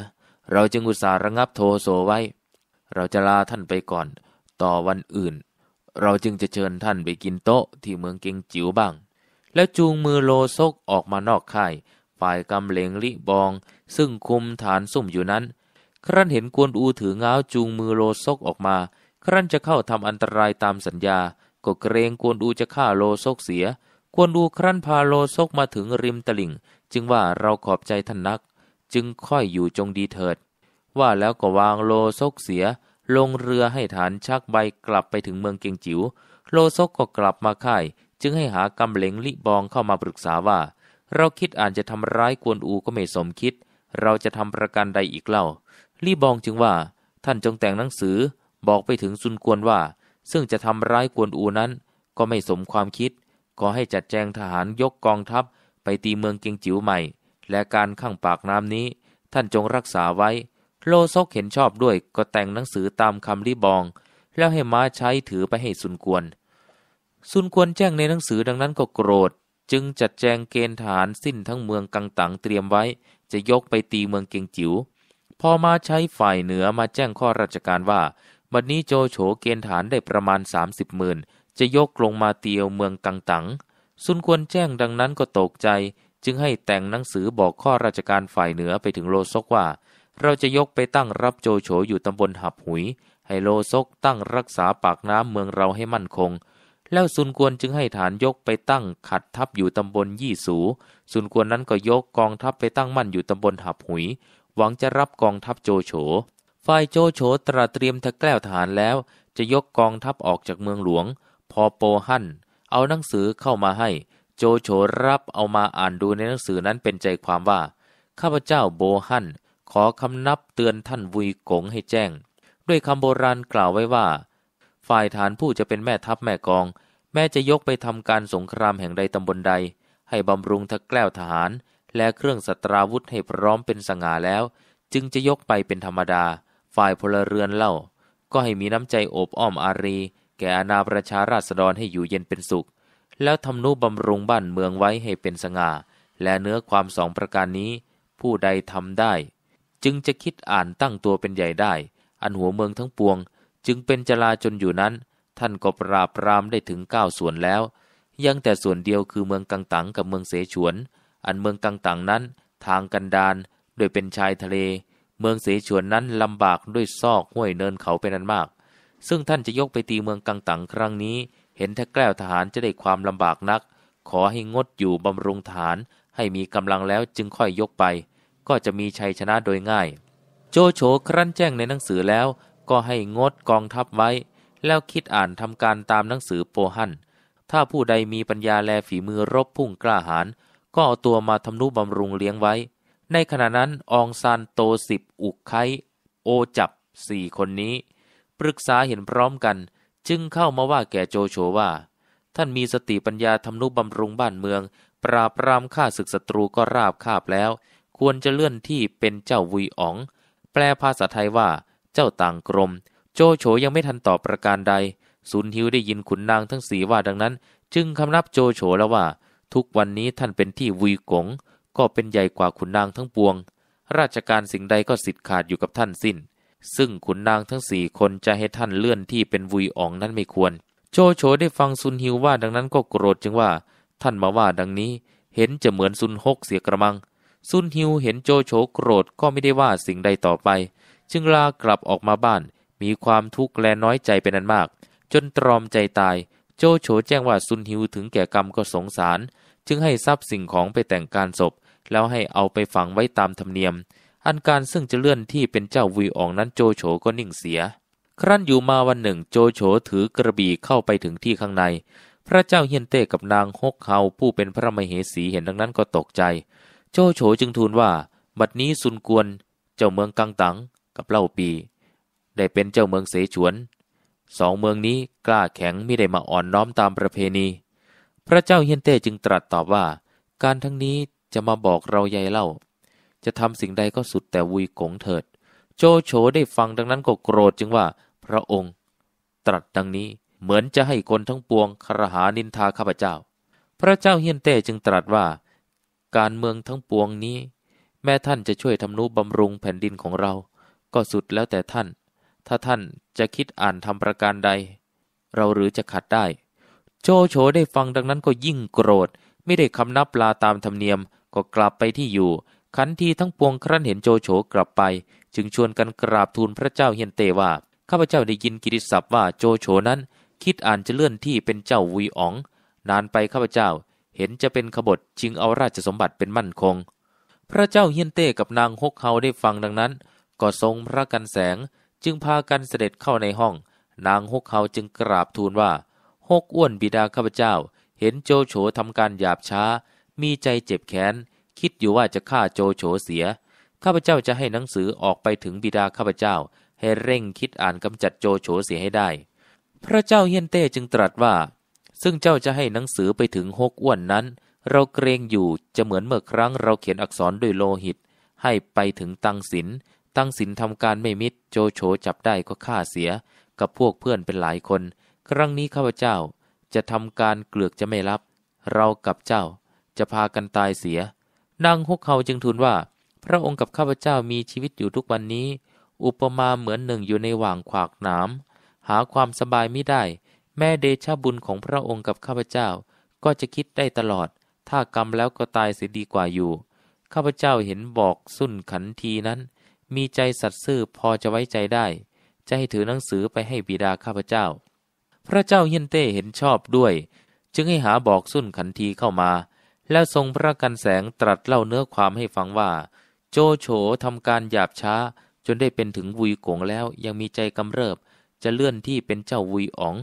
เราจึงอุตส่าห์ระงับโทโสไว้ เราจะลาท่านไปก่อน ต่อวันอื่น เราจึงจะเชิญท่านไปกินโต๊ะที่เมืองเก่งจิ๋วบ้าง แล้วจูงมือโลซกออกมานอกค่าย ฝ่ายกำเหลงลิบอง ซึ่งคุมฐานซุ่มอยู่นั้น ครั้นเห็นกวนอูถือง้าวจูงมือโลซกออกมา ครั้นจะเข้าทำอันตรายตามสัญญา ก็เกรงกวนอูจะฆ่าโลซกเสีย กวนอูครั้นพาโลซกมาถึงริมตลิ่ง จึงว่าเราขอบใจท่านนัก จึงค่อยอยู่จงดีเถิด ว่าแล้วก็วางโลซกเสีย ลงเรือให้ฐานชักใบกลับไปถึงเมืองเกียงจิว๋ว โลซกก็กลับมาค่าย จึงให้หากำเหลงลิบองเข้ามาปรึกษาว่า เราคิดอ่านจะทำร้ายกวนอูก็ไม่สมคิด เราจะทำประการใดอีกเล่าลี่บองจึงว่า ท่านจงแต่งหนังสือ บอกไปถึงซุนกวนว่า ซึ่งจะทำร้ายกวนอูนั้น ก็ไม่สมความคิด ขอให้จัดแจงทหารยกกองทัพไปตีเมืองเกียงจิ๋วใหม่ และการข้างปากน้ำนี้ ท่านจงรักษาไว้ โลซกเห็นชอบด้วยก็แต่งหนังสือตามคำลี่บอง แล้วให้ม้าใช้ถือไปให้ซุนกวน ซุนกวนแจ้งในหนังสือดังนั้นก็โกรธ จึงจัดแจงเกณฑ์ทหารสิ้นทั้งเมืองกังตังเตรียมไว้ จะยกไปตีเมืองเกียงจิ๋วพอมาใช้ฝ่ายเหนือมาแจ้งข้อราชการว่า บัดนี้โจโฉเกณฑ์ฐานได้ประมาณสามสิบหมื่นจะยกลงมาเตียวเมืองกังตังซุนควรแจ้งดังนั้นก็ตกใจ จึงให้แต่งหนังสือบอกข้อราชการฝ่ายเหนือไปถึงโลซกว่า เราจะยกไปตั้งรับโจโฉอยู่ตำบลหับหุย ให้โลซกตั้งรักษาปากน้ำเมืองเราให้มั่นคง แล้วซุนกวนจึงให้ฐานยกไปตั้งขัดทัพอยู่ตำบลยี่สูซุนกวนนั้นก็ยกกองทัพไปตั้งมั่นอยู่ตำบลหับหุย หวังจะรับกองทัพโจโฉ ฝ่ายโจโฉตระเตรียมทะแกล้วทหารแล้ว จะยกกองทัพออกจากเมืองหลวง พอโปหันเอาหนังสือเข้ามาให้ โจโฉรับเอามาอ่านดูในหนังสือนั้นเป็นใจความว่า ข้าพเจ้าโบหันขอคำนับเตือนท่านวุยกงให้แจ้ง ด้วยคำโบราณกล่าวไว้ว่า ฝ่ายฐานผู้จะเป็นแม่ทัพแม่กอง แม้จะยกไปทำการสงครามแห่งใดตำบลใด ให้บำรุงทะแกล้วทหาร และเครื่องสตราวุธให้พร้อมเป็นสง่าแล้ว จึงจะยกไปเป็นธรรมดา ฝ่ายพลเรือนเล่า ก็ให้มีน้ำใจโอบอ้อมอารี แก่อาณาประชาราษฎรให้อยู่เย็นเป็นสุข แล้วทำนุบำรุงบ้านเมืองไว้ให้เป็นสง่า และเนื้อความสองประการนี้ ผู้ใดทำได้ จึงจะคิดอ่านตั้งตัวเป็นใหญ่ได้ อันหัวเมืองทั้งปวง จึงเป็นจลาจนอยู่นั้น ท่านก็ปราบปรามได้ถึงเก้าส่วนแล้ว ยังแต่ส่วนเดียวคือเมืองกังตังกับเมืองเสฉวน อันเมืองกังตังนั้น ทางกันดานโดยเป็นชายทะเล เมืองเสฉวนนั้นลำบากด้วยซอกห้วยเนินเขาเป็นอันมาก ซึ่งท่านจะยกไปตีเมืองกังตังครั้งนี้ เห็นถ้าแกล้วทหารจะได้ความลำบากนัก ขอให้งดอยู่บำรุงฐาน ให้มีกำลังแล้วจึงค่อยยกไป ก็จะมีชัยชนะโดยง่าย โจโฉครั้นแจ้งในหนังสือแล้ว ก็ให้งดกองทัพไว้ แล้วคิดอ่านทำการตามหนังสือโปหันถ้าผู้ใดมีปัญญาแลฝีมือรบพุ่งกล้าหาญก็เอาตัวมาทำนุบำรุงเลี้ยงไว้ ในขณะนั้นองซานโตสิบอุกไคโอจับสี่คนนี้ ปรึกษาเห็นพร้อมกัน จึงเข้ามาว่าแก่โจโฉว่า ท่านมีสติปัญญาทำนุบำรุงบ้านเมือง ปราบปรามฆ่าศึกศัตรูก็ราบคาบแล้ว ควรจะเลื่อนที่เป็นเจ้าวุยอ๋อง แปลภาษาไทยว่า เจ้าต่างกรม โจโฉยังไม่ทันตอบประการใดซุนฮิวได้ยินขุนนางทั้งสีว่าดังนั้น จึงคำนับโจโฉแล้วว่า ทุกวันนี้ท่านเป็นที่วุยกง ก็เป็นใหญ่กว่าขุนนางทั้งปวง ราชการสิ่งใดก็สิทธิ์ขาดอยู่กับท่านสิ้น ซึ่งขุนนางทั้งสี่คนจะให้ท่านเลื่อนที่เป็นวุยอ๋องนั้นไม่ควร โจโฉได้ฟังซุนฮิวว่าดังนั้นก็โกรธจึงว่า ท่านมาว่าดังนี้ เห็นจะเหมือนซุนฮกเสียกระมัง ซุนฮิวเห็นโจโฉโกรธก็ไม่ได้ว่าสิ่งใดต่อไป จึงลากลับออกมาบ้าน มีความทุกข์และน้อยใจเป็นอันมาก จนตรอมใจตาย โจโฉแจ้งว่าซุนฮิวถึงแก่กรรมก็สงสาร จึงให้ทรัพย์สิ่งของไปแต่งการศพ แล้วให้เอาไปฝังไว้ตามธรรมเนียม อันการซึ่งจะเลื่อนที่เป็นเจ้าวีอองนั้นโจโฉก็นิ่งเสีย ครั้นอยู่มาวันหนึ่งโจโฉถือกระบี่เข้าไปถึงที่ข้างใน พระเจ้าเฮียนเต้กับนางฮกเฮาผู้เป็นพระมเหสีเห็นดังนั้นก็ตกใจ โจโฉจึงทูลว่า บัดนี้ซุนกวน เจ้าเมืองกังตังกับเล่าปี ได้เป็นเจ้าเมืองเสฉวนสองเมืองนี้กล้าแข็งไม่ได้มาอ่อนน้อมตามประเพณี พระเจ้าเฮียนเต้จึงตรัสตอบว่า การทั้งนี้ จะมาบอกเราใหญ่เล่า จะทำสิ่งใดก็สุดแต่วุยกงเถิด โจโฉได้ฟังดังนั้นก็โกรธจึงว่า พระองค์ ตรัสดังนี้เหมือนจะให้คนทั้งปวงคารหานินทาข้าพเจ้า พระเจ้าเฮียนเต้จึงตรัสว่า การเมืองทั้งปวงนี้ แม้ท่านจะช่วยทำนุบำรุงแผ่นดินของเรา ก็สุดแล้วแต่ท่าน ถ้าท่านจะคิดอ่านทำประการใด เราหรือจะขัดได้ โจโฉได้ฟังดังนั้นก็ยิ่งโกรธ ไม่ได้คำนับลาตามธรรมเนียม ก็กลับไปที่อยู่ ขันทีทั้งปวงครั้นเห็นโจโฉกลับไป จึงชวนกันกราบทูลพระเจ้าเฮียนเตว่า ข้าพเจ้าได้ยินกิติศัพท์ว่าโจโฉนั้น คิดอ่านจะเลื่อนที่เป็นเจ้าวีอ๋อง นานไปข้าพเจ้า เห็นจะเป็นขบฏชิงเอาราชสมบัติเป็นมั่นคง พระเจ้าเฮียนเต้กับนางฮกเฮาได้ฟังดังนั้น ก็ทรงพระกันแสง จึงพากันเสด็จเข้าในห้อง นางฮกเฮาจึงกราบทูลว่าฮกอ้วนบิดาข้าพเจ้า เห็นโจโฉทำการหยาบช้า มีใจเจ็บแค้นคิดอยู่ว่าจะฆ่าโจโฉเสีย ข้าพเจ้าจะให้หนังสือออกไปถึงบิดาข้าพเจ้า ให้เร่งคิดอ่านกำจัดโจโฉเสียให้ได้ พระเจ้าเฮียนเต้จึงตรัสว่า ซึ่งเจ้าจะให้หนังสือไปถึงฮกอ้วนนั้น เราเกรงอยู่จะเหมือนเมื่อครั้งเราเขียนอักษรด้วยโลหิต ให้ไปถึงตังสิน ตังสินทำการไม่มิตรโจโฉจับได้ก็ฆ่าเสีย กับพวกเพื่อนเป็นหลายคน ครั้งนี้ข้าพเจ้าจะทำการเกลือกจะไม่รับ เรากับเจ้า จะพากันตายเสีย นางฮกเขาจึงทูลว่า พระองค์กับข้าพเจ้ามีชีวิตอยู่ทุกวันนี้ อุปมาเหมือนหนึ่งอยู่ในหว่างขวากหนามหาความสบายไม่ได้ แม่เดชะบุญของพระองค์กับข้าพเจ้า ก็จะคิดได้ตลอด ถ้ากรรมแล้วก็ตายเสียดีกว่าอยู่ ข้าพเจ้าเห็นบอกสุนขันทีนั้น มีใจสัตย์ซื่อพอจะไว้ใจได้ จะให้ถือหนังสือไปให้บิดาข้าพเจ้า พระเจ้าเฮียนเต้เห็นชอบด้วย จึงให้หาบอกสุนขันทีเข้ามา แล้วทรงพระกันแสงตรัสเล่าเนื้อความให้ฟังว่า โจโฉทำการหยาบช้า จนได้เป็นถึงวุยกงแล้วยังมีใจกำเริบ จะเลื่อนที่เป็นเจ้าวุยอ๋อง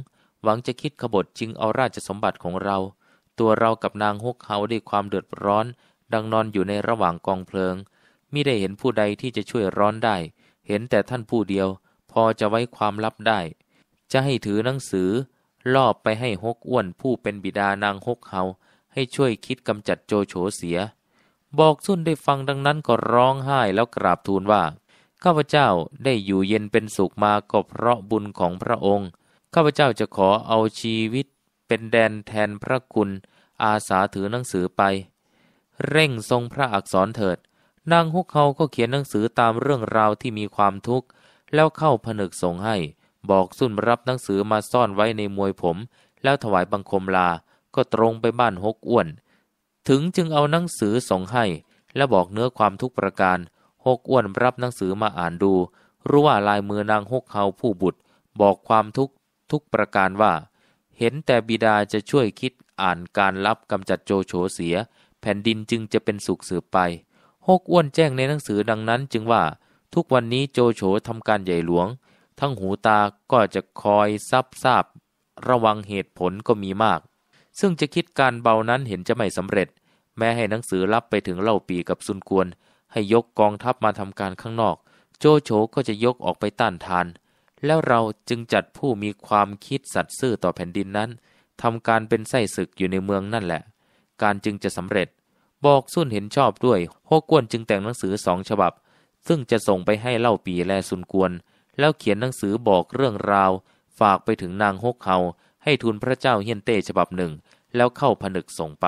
หวังจะคิดขบฏจึงเอาราชสมบัติของเรา ตัวเรากับนางฮกเฮาด้วยความเดือดร้อน ดังนอนอยู่ในระหว่างกองเพลิงมิได้เห็นผู้ใดที่จะช่วยร้อนได้ เห็นแต่ท่านผู้เดียว พอจะไว้ความลับได้ จะให้ถือหนังสือล่อไปให้ฮกอ้วนผู้เป็นบิดานางฮกเฮา ให้ช่วยคิดกำจัดโจโฉเสีย บอกสุนได้ฟังดังนั้นก็ร้องไห้แล้วกราบทูลว่า ข้าพเจ้าได้อยู่เย็นเป็นสุขมาก็เพราะบุญของพระองค์ ข้าพเจ้าจะขอเอาชีวิต เป็นแดนแทนพระคุณ อาสาถือหนังสือไป เร่งทรงพระอักษรเถิด นางฮุกเขาก็เขียนหนังสือตามเรื่องราวที่มีความทุกข์แล้วเข้าผนึกส่งให้ บอกสุนรับหนังสือมาซ่อนไว้ในมวยผม แล้วถวายบังคมลา ก็ตรงไปบ้านฮกอ้วน ถึงจึงเอาหนังสือส่งให้ และบอกเนื้อความทุกประการฮกอ้วนรับหนังสือมาอ่านดู รู้ว่าลายมือนางฮกเขาผู้บุตร บอกความทุกทุกประการว่า เห็นแต่บิดาจะช่วยคิดอ่านการรับกำจัดโจโฉเสีย แผ่นดินจึงจะเป็นสุขสืบไปฮกอ้วนแจ้งในหนังสือดังนั้นจึงว่าทุกวันนี้โจโฉทำการใหญ่หลวง ทั้งหูตาก็จะคอยซับซาบระวังเหตุผลก็มีมาก ซึ่งจะคิดการเบานั้นเห็นจะไม่สำเร็จ แม้ให้หนังสือรับไปถึงเล่าปีกับซุนกวน ให้ยกกองทัพมาทำการข้างนอก โจโฉก็จะยกออกไปต้านทาน แล้วเราจึงจัดผู้มีความคิดสัตย์ซื่อต่อแผ่นดินนั้นทำการเป็นไส้ศึกอยู่ในเมืองนั่นแหละ การจึงจะสำเร็จ บอกสุนเห็นชอบด้วยฮกกวนจึงแต่งหนังสือสองฉบับ ซึ่งจะส่งไปให้เล่าปีและซุนกวน แล้วเขียนหนังสือบอกเรื่องราว ฝากไปถึงนางฮกเขา ให้ทูลพระเจ้าเฮียนเต้ฉบับหนึ่ง แล้วเข้าผนึกส่งไป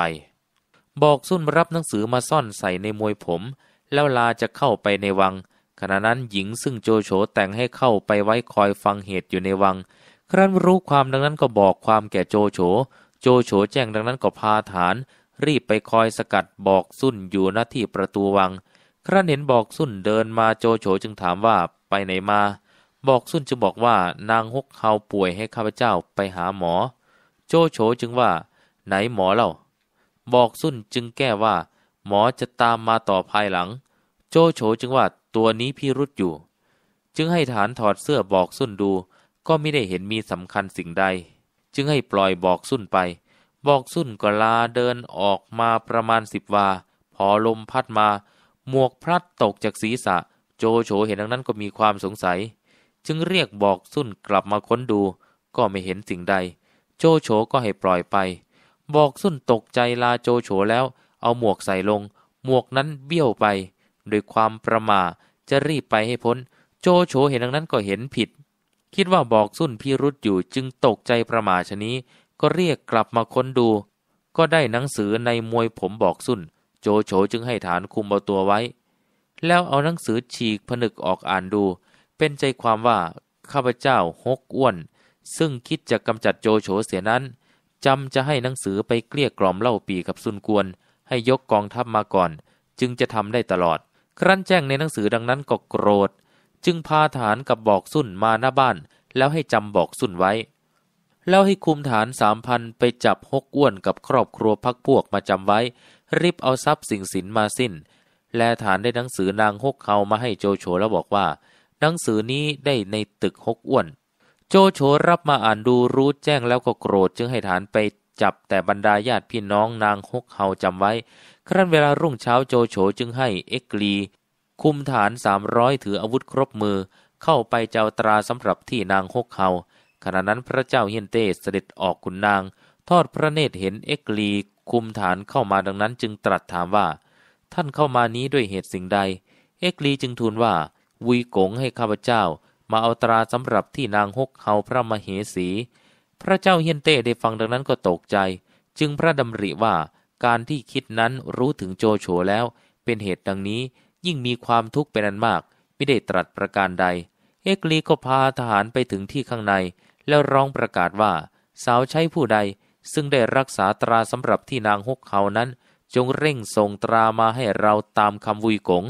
บอกสุนรับหนังสือมาซ่อนใส่ในมวยผม แล้วลาจะเข้าไปในวัง ขณะนั้นหญิงซึ่งโจโฉแต่งให้เข้าไปไว้คอยฟังเหตุอยู่ในวัง ครั้นรู้ความดังนั้นก็บอกความแก่โจโฉ โจโฉแจ้งดังนั้นก็พาฐาน รีบไปคอยสกัดบอกสุนอยู่หน้าที่ประตูวัง ครั้นเห็นบอกสุนเดินมาโจโฉจึงถามว่าไปไหนมา บอกสุนจึงบอกว่านางฮกเฮาป่วยให้ข้าพเจ้าไปหาหมอ โจโฉจึงว่า ไหนหมอเล่า บอกสุนจึงแก้ว่า หมอจะตามมาต่อภายหลัง โจโฉจึงว่าตัวนี้พี่รุดอยู่ จึงให้ฐานถอดเสื้อบอกสุนดู ก็ไม่ได้เห็นมีสำคัญสิ่งใด จึงให้ปล่อยบอกสุนไป บอกสุนก็ลาเดินออกมาประมาณสิบวา พอลมพัดมา หมวกพลัดตกจากศีรษะ โจโฉเห็นดังนั้นก็มีความสงสัย จึงเรียกบอกสุนกลับมาค้นดู ก็ไม่เห็นสิ่งใด โจโฉก็ให้ปล่อยไป บอกสุนตกใจลาโจโฉแล้ว เอาหมวกใส่ลง หมวกนั้นเบี้ยวไปโดยความประมาจะรีบไปให้พ้น โจโฉเห็นดังนั้นก็เห็นผิด คิดว่าบอกสุนพิรุษอยู่จึงตกใจประมาชนี้ ก็เรียกกลับมาค้นดู ก็ได้หนังสือในมวยผมบอกสุนโจโฉจึงให้ฐานคุมเอาตัวไว้ แล้วเอาหนังสือฉีกผนึกออกอ่านดู เป็นใจความว่าข้าพเจ้าฮกอ้วน ซึ่งคิดจะกำจัดโจโฉเสียนั้นจำจะให้หนังสือไปเกลี้ยกล่อมเล่าปีกับซุนกวน ให้ยกกองทัพมาก่อน จึงจะทำได้ตลอด ครั้นแจ้งในหนังสือดังนั้นก็โกรธ จึงพาฐานกับบอกสุนมาหน้าบ้าน แล้วให้จำบอกสุนไว้ แล้วให้คุมฐานสามพันไปจับฮกอ้วนกับครอบครัวพักพวกมาจำไว้ รีบเอาทรัพย์สิ่งสินมาสิ้น และฐานได้หนังสือนางฮกเขามาให้โจโฉแล้วบอกว่า หนังสือนี้ได้ในตึกฮกอ้วน โจโฉรับมาอ่านดูรู้แจ้งแล้วก็โกรธจึงให้ฐานไปจับแต่บรรดาญาติพี่น้องนางฮกเฮาจำไว้ ครั้นเวลารุ่งเช้าโจโฉจึงให้เอ็กลี คุมฐานสามร้อยถืออาวุธครบมือ เข้าไปเจ้าตราสำหรับที่นางฮกเฮาขณะนั้นพระเจ้าเฮียนเต้เสด็จออกขุนนาง ทอดพระเนตรเห็นเอ็กลี คุมฐานเข้ามาดังนั้นจึงตรัสถามว่า ท่านเข้ามานี้ด้วยเหตุสิ่งใด เอ็กลีจึงทูลว่า วุยกงให้ข้าพเจ้า มาเอาตราสำหรับที่นางฮกเฮาพระมเหสี พระเจ้าเฮียนเต้ได้ฟังดังนั้นก็ตกใจ จึงพระดำริว่าการที่คิดนั้นรู้ถึงโจโฉแล้ว เป็นเหตุดังนี้ยิ่งมีความทุกข์เป็นอันมาก ไม่ได้ตรัสประการใด เอกลีก็พาทหารไปถึงที่ข้างใน แล้วร้องประกาศว่า สาวใช้ผู้ใด ซึ่งได้รักษาตราสำหรับที่นางฮกเขานั้น จงเร่งส่งตรามาให้เราตามคำวุยกง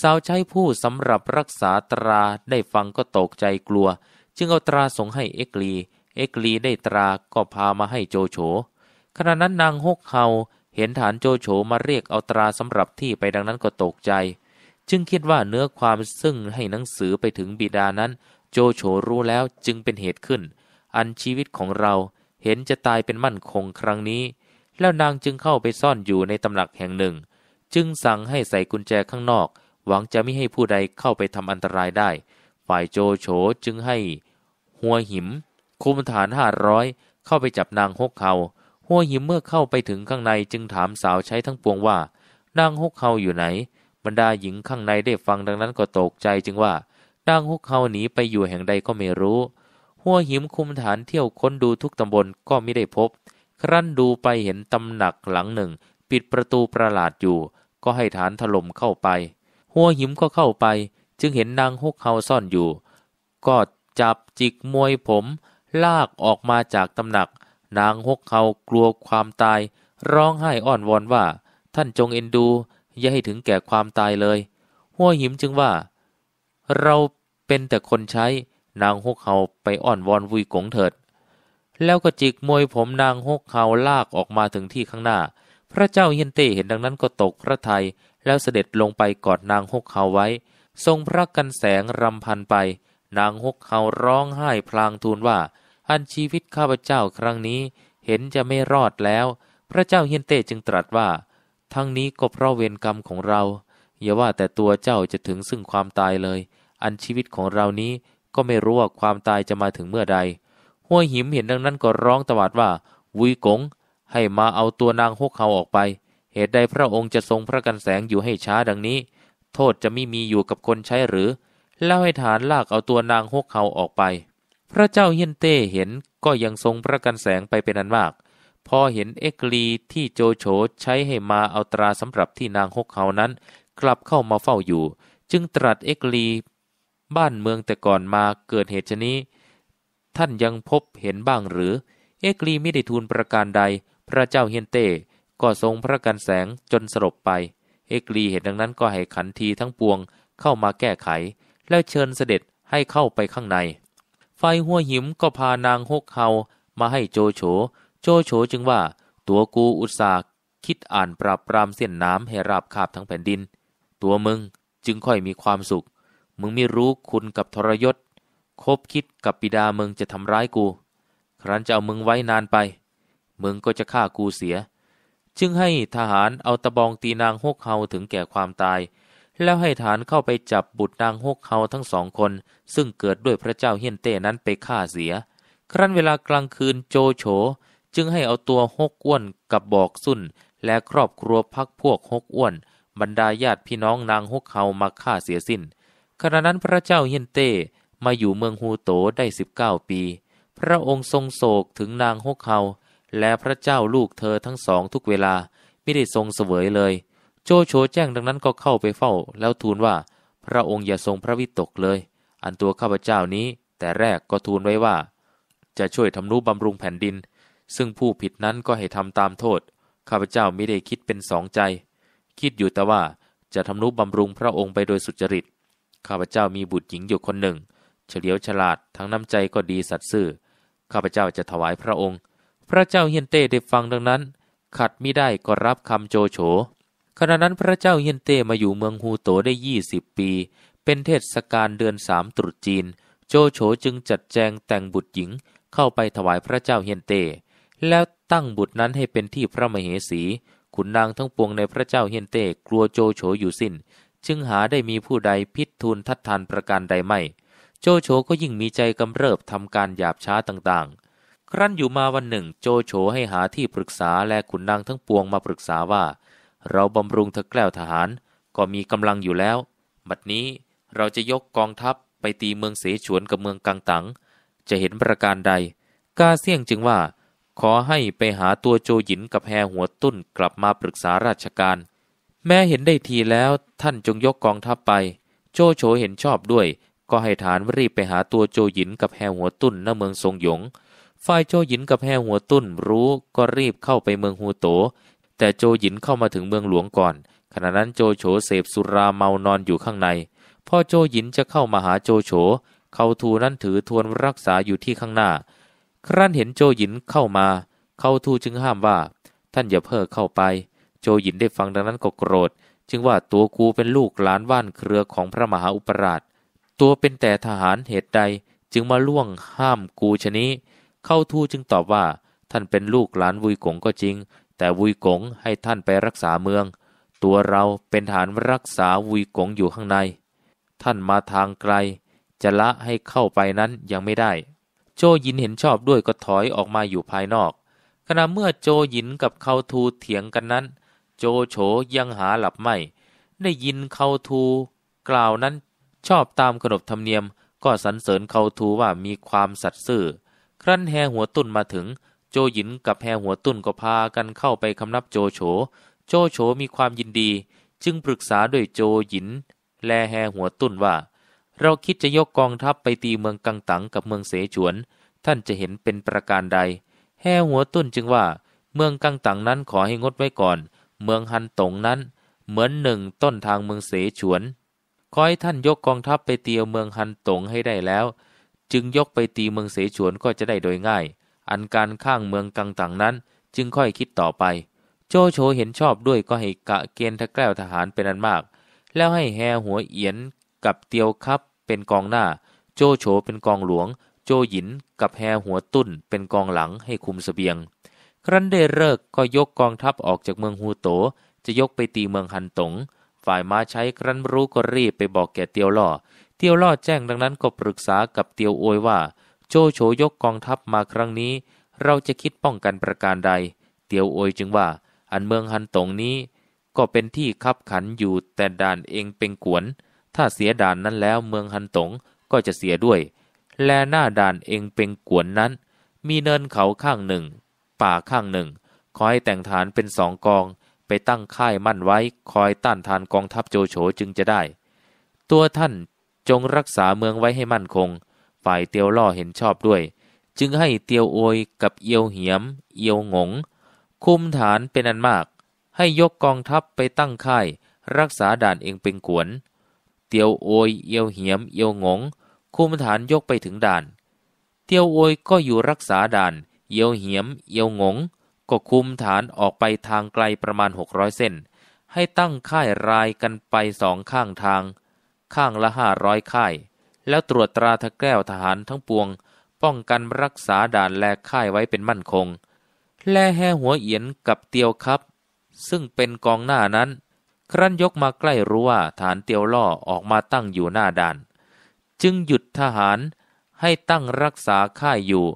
สาวใช้ผู้สำหรับรักษาตราได้ฟังก็ตกใจกลัว จึงเอาตราส่งให้เอกลี เอกลีได้ตราก็พามาให้โจโฉขณะนั้นนางฮกเฮาเห็นฐานโจโฉมาเรียกเอาตราสำหรับที่ไปดังนั้นก็ตกใจ จึงคิดว่าเนื้อความซึ่งให้หนังสือไปถึงบิดานั้น โจโฉรู้แล้วจึงเป็นเหตุขึ้น อันชีวิตของเราเห็นจะตายเป็นมั่นคงครั้งนี้ แล้วนางจึงเข้าไปซ่อนอยู่ในตำหนักแห่งหนึ่ง จึงสั่งให้ใส่กุญแจข้างนอก หวังจะไม่ให้ผู้ใดเข้าไปทำอันตรายได้ ฝ่ายโจโฉจึงให้ หัวหิม คุมฐานห้าร้อยเข้าไปจับนางฮกเขาหัวหิมเมื่อเข้าไปถึงข้างในจึงถามสาวใช้ทั้งปวงว่า นางฮกเฮาอยู่ไหน บรรดาหญิงข้างในได้ฟังดังนั้นก็ตกใจจึงว่านางฮกเฮาหนีไปอยู่แห่งใดก็ไม่รู้ หัวหิมคุมฐานเที่ยวค้นดูทุกตำบลก็ไม่ได้พบ ครั้นดูไปเห็นตำหนักหลังหนึ่ง ปิดประตูประหลาดอยู่ ก็ให้ฐานถล่มเข้าไป หัวหิมก็เข้าไป จึงเห็นนางฮกเฮาซ่อนอยู่ ก็จับจิกมวยผม ลากออกมาจากตำหนัก นางฮกเฮากลัวความตาย ร้องไห้อ้อนวอนว่า ท่านจงเอ็นดู อย่าให้ถึงแก่ความตายเลย หัวหิมจึงว่า เราเป็นแต่คนใช้ นางฮกเฮาไปอ้อนวอนวุยกงเถิด แล้วก็จิกมวยผมนางฮกเฮาลากออกมาถึงที่ข้างหน้า พระเจ้าเฮียนเต้เห็นดังนั้นก็ตกพระทัย แล้วเสด็จลงไปกอดนางฮกเฮาไว้ ทรงพระกันแสงรำพันไป นางฮกเฮาร้องไห้พลางทูลว่า อันชีวิตข้าพเจ้าครั้งนี้เห็นจะไม่รอดแล้ว พระเจ้าเฮียนเต้จึงตรัสว่า ทั้งนี้ก็เพราะเวรกรรมของเรา อย่าว่าแต่ตัวเจ้าจะถึงซึ่งความตายเลย อันชีวิตของเรานี้ก็ไม่รู้ว่าความตายจะมาถึงเมื่อใด ห้วยหิมเห็นดังนั้นก็ร้องตวาดว่าวุยกง ให้มาเอาตัวนางฮกเฮาออกไป เหตุใดพระองค์จะทรงพระกันแสงอยู่ให้ช้าดังนี้ โทษจะไม่มีอยู่กับคนใช้หรือ แล้วให้ฐานลากเอาตัวนางฮกเฮาออกไป พระเจ้าเฮียนเต้เห็นก็ยังทรงพระกันแสงไปเป็นอันมาก พอเห็นเอกลีที่โจโฉใช้ให้มาเอาตราสำหรับที่นางฮกเฮานั้น กลับเข้ามาเฝ้าอยู่ จึงตรัสเอกลี บ้านเมืองแต่ก่อนมาเกิดเหตุชนี้ ท่านยังพบเห็นบ้างหรือ เอกลีไม่ได้ทูลประการใด พระเจ้าเฮียนเต้ ก็ทรงพระกันแสงจนสลบไป เอกลีเห็นดังนั้นก็ให้ขันทีทั้งปวงเข้ามาแก้ไข แล้วเชิญเสด็จให้เข้าไปข้างใน ไฟหัวหิมก็พานางฮกเฮามาให้โจโฉ โจโฉจึงว่า ตัวกูอุตสาหคิดอ่านปราบปรามเส้นน้ำให้ราบคาบทั้งแผ่นดิน ตัวมึงจึงค่อยมีความสุข มึงไม่รู้คุณกับทรยศ คบคิดกับปิดามึงจะทำร้ายกู ครั้นจะเอามึงไว้นานไป มึงก็จะฆ่ากูเสีย จึงให้ทหารเอาตะบองตีนางฮกเฮาถึงแก่ความตาย แล้วให้ฐานเข้าไปจับบุตรนางฮกเฮาทั้งสองคน ซึ่งเกิดด้วยพระเจ้าเฮียนเต้นั้นไปฆ่าเสีย ครั้นเวลากลางคืนโจโฉจึงให้เอาตัวฮกอ้วนกับบอกสุนและครอบครัวพักพวกฮกอ้วน บรรดาญาติพี่น้องนางฮกเฮามาฆ่าเสียสิ้น ขณะนั้นพระเจ้าเฮียนเต้มาอยู่เมืองฮูโตได้สิบเก้าปี พระองค์ทรงโศกถึงนางฮกเฮา และพระเจ้าลูกเธอทั้งสองทุกเวลาไม่ได้ทรงเสวยเลย โจโฉแจ้งดังนั้นก็เข้าไปเฝ้า แล้วทูลว่า พระองค์อย่าทรงพระวิตกเลย อันตัวข้าพเจ้านี้ แต่แรกก็ทูลไว้ว่า จะช่วยทำนุบำรุงแผ่นดิน ซึ่งผู้ผิดนั้นก็ให้ทำตามโทษ ข้าพเจ้าไม่ได้คิดเป็นสองใจ คิดอยู่แต่ว่าจะทำนุบำรุงพระองค์ไปโดยสุจริต ข้าพเจ้ามีบุตรหญิงอยู่คนหนึ่ง เฉลียวฉลาดทั้งน้ำใจก็ดีสัตย์ซื่อ ข้าพเจ้าจะถวายพระองค์ พระเจ้าเฮียนเต้ได้ฟังดังนั้น ขัดมิได้ก็รับคำโจโฉขณะนั้นพระเจ้าเฮียนเต้มาอยู่เมืองฮูโตได้ยี่สิบปี เป็นเทศกาลเดือนสามตรุษจีน โจโฉจึงจัดแจงแต่งบุตรหญิงเข้าไปถวายพระเจ้าเฮียนเต้แล้วตั้งบุตรนั้นให้เป็นที่พระมเหสี ขุนนางทั้งปวงในพระเจ้าเฮียนเต้กลัวโจโฉอยู่สิ้น จึงหาได้มีผู้ใดพิทูลทัดทานประการใดไม่ โจโฉก็ยิ่งมีใจกำเริบทำการหยาบช้าต่างๆ ครั้นอยู่มาวันหนึ่งโจโฉให้หาที่ปรึกษาและขุนนางทั้งปวงมาปรึกษาว่า เราบำรุงเธอแกล้วทหาร ก็มีกำลังอยู่แล้ว บัดนี้เราจะยกกองทัพไปตีเมืองเสฉวนกับเมืองกังตัง จะเห็นประการใด กาเสี่ยงจึงว่า ขอให้ไปหาตัวโจหยินกับแฮหัวตุ้นกลับมาปรึกษาราชการ แม้เห็นได้ทีแล้วท่านจงยกกองทัพไป โจโฉเห็นชอบด้วย ก็ให้ฐานรีบไปหาตัวโจหยินกับแฮหัวตุ้นณเมืองทรงหยง ฝ่ายโจหยินกับแฮหัวตุ้นรู้ก็รีบเข้าไปเมืองฮูโต แต่โจหยินเข้ามาถึงเมืองหลวงก่อน ขณะนั้นโจโฉเสพสุราเมานอนอยู่ข้างใน พ่อโจหยินจะเข้ามาหาโจโฉเขาทูนั้นถือทวนรักษาอยู่ที่ข้างหน้า ครั้นเห็นโจหยินเข้ามา เขาทูจึงห้ามว่า ท่านอย่าเพ้อเข้าไป โจหยินได้ฟังดังนั้นก็โกรธ จึงว่าตัวกูเป็นลูกหลานว่านเครือของพระมหาอุปราช ตัวเป็นแต่ทหารเหตุใดจึงมาล่วงห้ามกูชะนี้ เข้าทูจึงตอบว่า ท่านเป็นลูกหลานวุยกงก็จริง แต่วุยกงให้ท่านไปรักษาเมือง ตัวเราเป็นฐานรักษาวุยกงอยู่ข้างใน ท่านมาทางไกล จะละให้เข้าไปนั้นยังไม่ได้ โจยินเห็นชอบด้วยก็ถอยออกมาอยู่ภายนอก ขณะเมื่อโจยินกับเข้าทูเถียงกันนั้น โจโฉยังหาหลับไม่ได้ยินเข้าทูกล่าวนั้นชอบตามขนบธรรมเนียมก็สรรเสริญเขาทูว่ามีความสัตย์ซื่อ ครั้นแฮหัวตุนมาถึง โจหยินกับแฮหัวตุนก็พากันเข้าไปคำนับโจโฉ โจโฉมีความยินดี จึงปรึกษาด้วยโจหยิน แลแฮหัวตุนว่า เราคิดจะยกกองทัพไปตีเมืองกังตังกับเมืองเสฉวน ท่านจะเห็นเป็นประการใด แฮหัวตุนจึงว่า เมืองกังตังนั้นขอให้งดไว้ก่อน เมืองฮันตงนั้น เหมือนหนึ่งต้นทางเมืองเสฉวนขอให้ท่านยกกองทัพไปตีเมืองฮันตงให้ได้แล้ว จึงยกไปตีเมืองเสฉวนก็จะได้โดยง่าย อันการข้างเมืองกังตังนั้น จึงค่อยคิดต่อไป โจโฉเห็นชอบด้วยก็ให้กะเกณฑ์ทะแกล้วทหารเป็นอันมาก แล้วให้แฮหัวเอียนกับเตียวครับเป็นกองหน้า โจโฉเป็นกองหลวง โจหยินกับแฮหัวตุ้นเป็นกองหลังให้คุมสเสบียง ครั้นได้เลิกก็ยกกองทัพออกจากเมืองฮูโต จะยกไปตีเมืองฮันตง ฝ่ายม้าใช้ครั้นรู้ก็รีบไปบอกแก่เตียวล่อ เตียวล่อแจ้งดังนั้นก็ปรึกษากับเตียวโอยว่า โจโฉยกกองทัพมาครั้งนี้ เราจะคิดป้องกันประการใด เตียวโอยจึงว่า อันเมืองฮันตงนี้ ก็เป็นที่คับขันอยู่แต่ด่านเองเป็นกวน ถ้าเสียด่านนั้นแล้วเมืองฮันตงก็จะเสียด้วย แลหน้าด่านเองเป็นกวนนั้น มีเนินเขาข้างหนึ่ง ป่าข้างหนึ่งขอให้แต่งฐานเป็นสองกอง ไปตั้งค่ายมั่นไว้ คอยต้านทานกองทัพโจโฉจึงจะได้ ตัวท่าน จงรักษาเมืองไว้ให้มั่นคง ฝ่ายเตียวล่อเห็นชอบด้วย จึงให้เตียวโอยกับเอียวเหียม เอียวหงง คุมฐานเป็นอันมาก ให้ยกกองทัพไปตั้งค่าย รักษาด่านเองเป็นกวน เตียวโอยเอียวเหียม เอียวหงง คุมฐานยกไปถึงด่าน เตียวโอยก็อยู่รักษาด่าน เอียวเหียม เอียวหงง ก็คุมฐานออกไปทางไกลประมาณ 600 เส้น ให้ตั้งค่ายรายกันไปสองข้างทาง ข้างละห้าร้อยค่าย แล้วตรวจตราทะแก้วทหารทั้งปวง ป้องกันรักษาด่านแลค่ายไว้เป็นมั่นคง แลแห่หัวเอียนกับเตียวครับ ซึ่งเป็นกองหน้านั้น ครั้นยกมาใกล้รู้ว่าฐานเตียวล่อออกมาตั้งอยู่หน้าด่าน จึงหยุดทหารให้ตั้งรักษาค่ายอยู่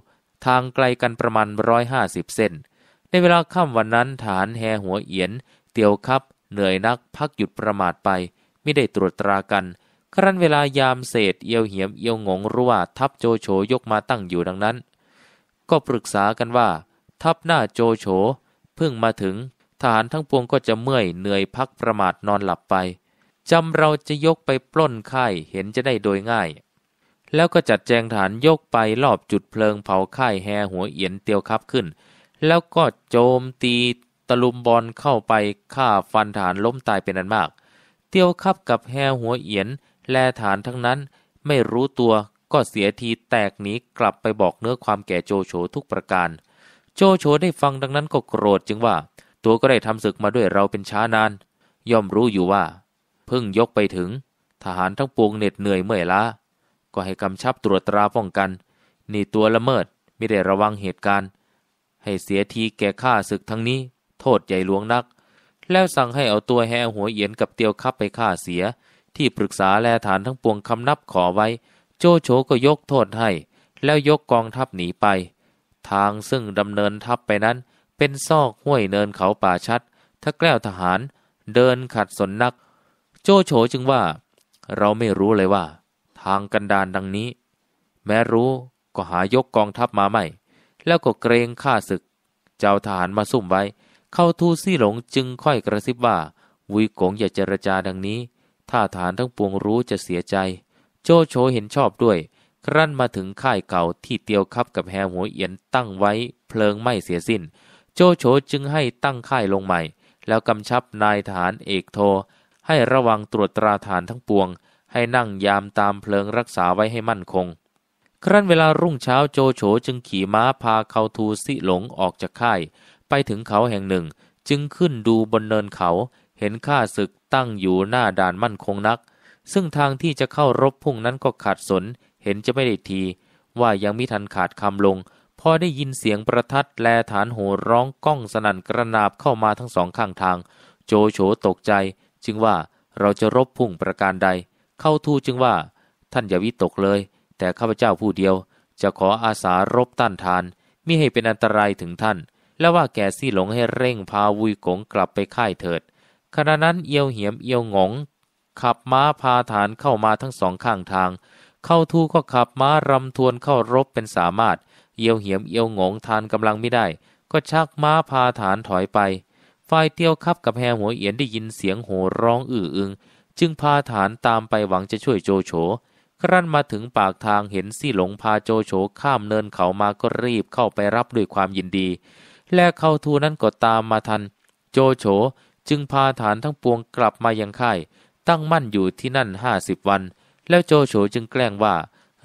ทางไกลกันประมาณร้อยห้าสิบเส้นในเวลาค่ำวันนั้นฐานแห่หัวเอียน เตียวครับ เหนื่อยนักพักหยุดประมาทไปไม่ได้ตรวจตรากัน ครั้นเวลายามเศษเอียวเหียมเอียวงงรู้ว่าทัพโจโฉยกมาตั้งอยู่ดังนั้น ก็ปรึกษากันว่า ทัพหน้าโจโฉเพิ่งมาถึง ทหารทั้งปวงก็จะเมื่อยเหนื่อยพักประมาทนอนหลับไปจำเราจะยกไปปล้นค่ายเห็นจะได้โดยง่าย แล้วก็จัดแจงฐานยกไปรอบจุดเพลิงเผาค่ายแฮหัวเอียนเตียวครับขึ้น แล้วก็โจมตีตะลุมบอลเข้าไปฆ่าฟันฐานล้มตายเป็นอันมาก เตียวครับกับแฮหัวเอียน แลฐานทั้งนั้นไม่รู้ตัวก็เสียทีแตกหนีกลับไปบอกเนื้อความแก่โจโฉทุกประการ โจโฉได้ฟังดังนั้นก็โกรธจึงว่า ตัวก็ได้ทำศึกมาด้วยเราเป็นช้านาน ย่อมรู้อยู่ว่า เพิ่งยกไปถึง ทหารทั้งปวงเหน็ดเหนื่อยเมื่อยล้าก็ให้กำชับตรวจตราป้องกัน นี่ตัวละเมิดไม่ได้ระวังเหตุการณ์ ให้เสียทีแก่ข้าศึกทั้งนี้ โทษใหญ่หลวงนัก แล้วสั่งให้เอาตัวแห่หัวเอียนกับเตียวคับไปฆ่าเสีย ที่ปรึกษาแลฐานทั้งปวงคำนับขอไว้ โจโฉก็ยกโทษให้ แล้วยกกองทัพหนีไป ทางซึ่งดำเนินทัพไปนั้น เป็นซอกห้วยเนินเขาป่าชัดถ้าแกล้วทหารเดินขัดสนนัก โจโฉจึงว่า เราไม่รู้เลยว่า ทางกันดานดังนี้ แม้รู้ก็หายกกองทัพมาไม่ แล้วก็เกรงข้าศึก เจ้าทหารมาซุ่มไว้ เข้าทูซี่หลงจึงค่อยกระซิบว่าวุยกงอย่าเจรจาดังนี้ ถ้าฐานทั้งปวงรู้จะเสียใจ โจโฉเห็นชอบด้วย ครั้นมาถึงค่ายเก่าที่เตียวคับกับแฮหัวเอียนตั้งไว้เพลิงไหม้เสียสิ้น โจโฉจึงให้ตั้งค่ายลงใหม่ แล้วกำชับนายทหารเอกโท ให้ระวังตรวจตราฐานทั้งปวง ให้นั่งยามตามเพลิงรักษาไว้ให้มั่นคง ครั้นเวลารุ่งเช้าโจโฉจึงขี่ม้าพาเขาทูสิหลงออกจากค่าย ไปถึงเขาแห่งหนึ่ง จึงขึ้นดูบนเนินเขาเห็นข้าศึก ตั้งอยู่หน้าด่านมั่นคงนัก ซึ่งทางที่จะเข้ารบพุ่งนั้นก็ขาดสน เห็นจะไม่ได้ที ว่ายังมิทันขาดคำลง พอได้ยินเสียงประทัดแลฐานโห่ร้องก้องสนั่นกระนาบเข้ามาทั้งสองข้างทาง โจโฉตกใจ จึงว่าเราจะรบพุ่งประการใด เข้าทูจึงว่า ท่านอย่าวิตกเลย แต่ข้าพเจ้าผู้เดียว จะขออาสารบต้านทานมิให้เป็นอันตรายถึงท่าน แล้วว่าแก่ซี่หลงให้เร่งพาวุยกงกลับไปค่ายเถิด ขณะนั้นเอียวเหียมเอียวหงง ขับม้าพาฐานเข้ามาทั้งสองข้างทาง เข้าทูก็ขับม้ารำทวนเข้ารบเป็นสามารถ เอียวเหียมเอียวหงงทานกำลังไม่ได้ ก็ชักม้าพาฐานถอยไปฝ่ายเตียวคับกับแฮหัวเอียนได้ยินเสียงโห่ร้องอื้ออึง จึงพาฐานตามไปหวังจะช่วยโจโฉครั้นมาถึงปากทางเห็นซี่หลงพาโจโฉข้ามเนินเขามาก็รีบเข้าไปรับด้วยความยินดี และเข้าทูนั้นก็ตามมาทัน โจโฉ จึงพาฐานทั้งปวงกลับมายังค่าย ตั้งมั่นอยู่ที่นั่นห้าสิบวัน แล้วโจโฉจึงแกล้งว่า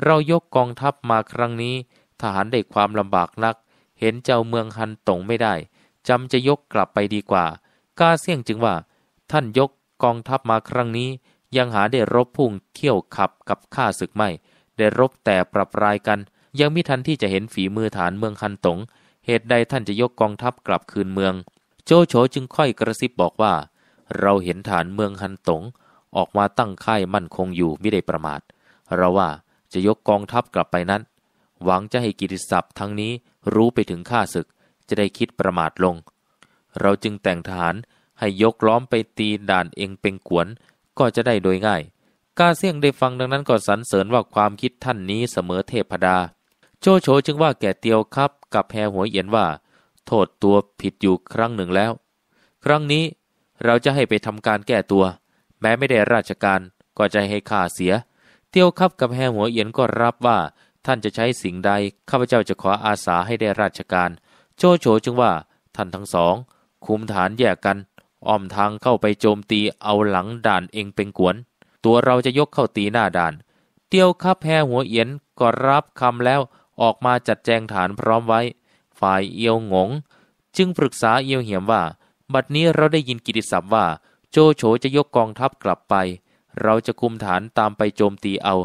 เรายกกองทัพมาครั้งนี้ ทหารได้ความลำบากนัก เห็นเจ้าเมืองฮันตงไม่ได้จำจะยกกลับไปดีกว่า กาเสี่ยงจึงว่า ท่านยกกองทัพมาครั้งนี้ ยังหาได้รบพุ่งเที่ยวขับกับข้าศึกไม่ ได้รบแต่ปรับรายกัน ยังมิทันที่จะเห็นฝีมือฐานเมืองฮันตงเหตุใดท่านจะยกกองทัพกลับคืนเมือง โจโฉจึงค่อยกระซิบบอกว่า เราเห็นฐานเมืองฮันตงออกมาตั้งค่ายมั่นคงอยู่ไม่ได้ประมาท เราว่าจะยกกองทัพกลับไปนั้น หวังจะให้กิติศัพท์ทั้งนี้รู้ไปถึงข้าศึกจะได้คิดประมาทลง เราจึงแต่งทหารให้ยกล้อมไปตีด่านเองเป็นกวนก็จะได้โดยง่าย กาเสี่ยงได้ฟังดังนั้นก็สรรเสริญว่าความคิดท่านนี้เสมอเทพดา โจโฉจึงว่าแก่เตียวครับกับแพรหัวเอียนว่า โทษตัวผิดอยู่ครั้งหนึ่งแล้ว ครั้งนี้เราจะให้ไปทำการแก้ตัว แม้ไม่ได้ราชการก็จะให้ข้าเสียเตียวคับกับแพรหัวเอียนก็รับว่าท่านจะใช้สิ่งใดข้าพเจ้าจะขออาสาให้ได้ราชการโจโฉจึงว่าท่านทั้งสอง คุมฐานแยกกัน อ้อมทางเข้าไปโจมตีเอาหลังด่านเองเป็นกวน ตัวเราจะยกเข้าตีหน้าด่าน เตียวคับแพรหัวเอียนก็รับคำแล้วออกมาจัดแจงฐานพร้อมไว้ ฝ่ายเอียวหงง จึงปรึกษาเอียวเหียมว่า บัดนี้เราได้ยินกิติศัพท์ว่า โจโฉจะยกกองทัพกลับไป เราจะคุมฐานตามไปโจมตีเอา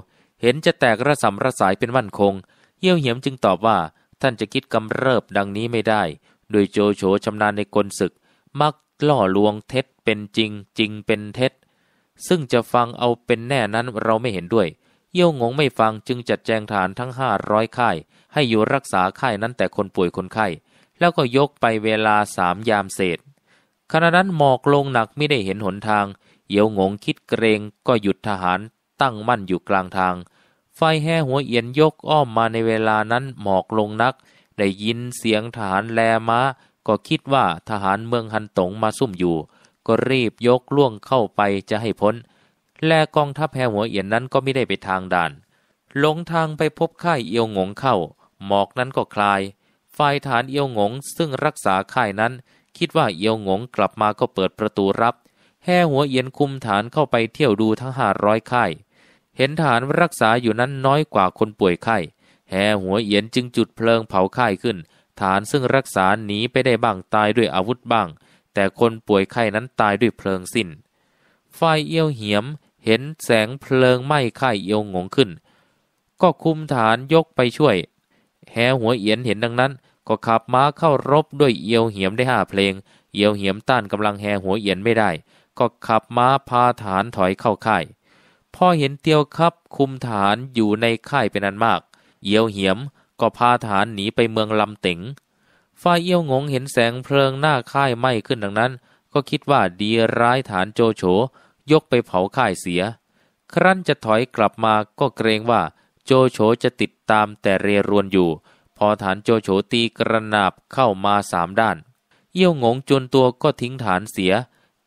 เห็นจะแตกระสำระสายเป็นมั่นคงเยี่ยวเหียมจึงตอบว่า ท่านจะคิดกำเริบดังนี้ไม่ได้ โดยโจโฉชำนาญในกลศึก มักล่อลวงเท็จเป็นจริงจริงเป็นเท็จ ซึ่งจะฟังเอาเป็นแน่นั้นเราไม่เห็นด้วย เยี่ยวงงไม่ฟังจึงจัดแจงฐานทั้งห้าร้อยค่าย ให้อยู่รักษาค่ายนั้นแต่คนป่วยคนไข้ แล้วก็ยกไปเวลาสามยามเศษขณะนั้นหมอกลงหนักไม่ได้เห็นหนทาง เยี่ยวงงคิดเกรงก็หยุดทหารตั้งมั่นอยู่กลางทาง ไฟแห่หัวเอียนยกอ้อมมาในเวลานั้นหมอกลงนัก ได้ยินเสียงทหารแลม้าก็คิดว่าทหารเมืองฮันตงมาซุ่มอยู่ ก็รีบยกล่วงเข้าไปจะให้พ้น และกองทัพแห่หัวเอียนนั้นก็ไม่ได้ไปทางด่าน หลงทางไปพบค่ายเอียวงงเข้า หมอกนั้นก็คลาย ฝ่ายฐานเอียวงงซึ่งรักษาค่ายนั้น คิดว่าเอียวงงกลับมาก็เปิดประตูรับ แห่หัวเอียนคุมฐานเข้าไปเที่ยวดูทั้งห้าร้อยค่าย เห็นฐานรักษาอยู่นั้นน้อยกว่าคนป่วยไข้แห่หัวเอียนจึงจุดเพลิงเผาค่ายขึ้น ฐานซึ่งรักษาหนีไปได้บ้างตายด้วยอาวุธบ้าง แต่คนป่วยไข้นั้นตายด้วยเพลิงสิ้น ฝ่ายเอียวเหียม เห็นแสงเพลิงไหม้ค่ายเอียวงงขึ้น ก็คุมฐานยกไปช่วย แห่หัวเอียนเห็นดังนั้น ก็ขับม้าเข้ารบด้วยเอียวเหียมได้ห้าเพลง เอียวเหียมต้านกำลังแห่หัวเอียนไม่ได้ ก็ขับม้าพาฐานถอยเข้าค่ายพอเห็นเตียวครับคุมฐานอยู่ในค่ายเป็นอันมาก เอียวเหียมก็พาฐานหนีไปเมืองลำเต็งฝ่ายเอียวงงเห็นแสงเพลิงหน้าค่ายไหม้ขึ้นดังนั้น ก็คิดว่าดีร้ายฐานโจโฉ ยกไปเผาค่ายเสีย ครั้นจะถอยกลับมาก็เกรงว่าโจโฉจะติดตามแต่เรรวนอยู่ พอฐานโจโฉตีกระนาบเข้ามาสามด้าน เยี่ยวงงจนตัวก็ทิ้งฐานเสีย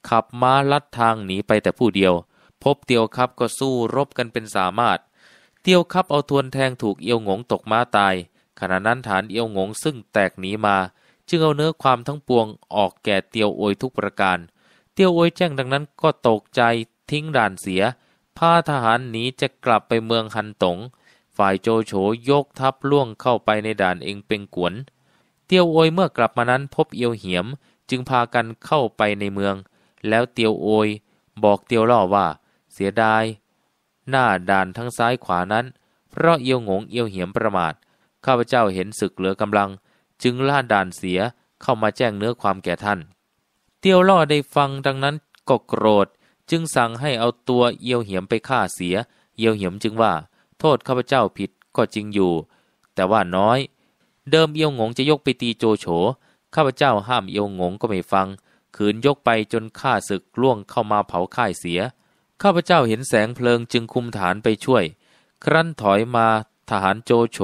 ขับม้าลัดทางหนีไปแต่ผู้เดียว พบเตียวครับก็สู้รบกันเป็นสามารถ เตียวครับเอาทวนแทงถูกเอียวงงตกม้าตาย ขณะนั้นฐานเอียวงงซึ่งแตกหนีมา จึงเอาเนื้อความทั้งปวงออกแก่เตียวโอยทุกประการเตียวโอยแจ้งดังนั้นก็ตกใจทิ้งด่านเสียพาทหารหนีจะกลับไปเมืองฮันตง ฝ่ายโจโฉยกทัพล่วงเข้าไปในด่านเองเป็นกวน เตียวโอยเมื่อกลับมานั้นพบเอียวเหียมจึงพากันเข้าไปในเมือง แล้วเตียวโอยบอกเตียวล่อว่า เสียดาย หน้าด่านทั้งซ้ายขวานั้น เพราะเอียวงงเอียวเหียมประมาท ข้าพเจ้าเห็นศึกเหลือกำลัง จึงล่าด่านเสียเข้ามาแจ้งเนื้อความแก่ท่าน เตียวล่อได้ฟังดังนั้นก็โกรธ จึงสั่งให้เอาตัวเอียวเหียมไปฆ่าเสีย เอียวเหียมจึงว่า โทษข้าพเจ้าผิดก็จริงอยู่ แต่ว่าน้อย เดิมเอียวงงจะยกไปตีโจโฉข้าพเจ้าห้ามเอียวงงก็ไม่ฟังขืนยกไปจนข้าศึกล่วงเข้ามาเผาค่ายเสีย ข้าพเจ้าเห็นแสงเพลิงจึงคุมฐานไปช่วย ครั้นถอยมาทหารโจโฉ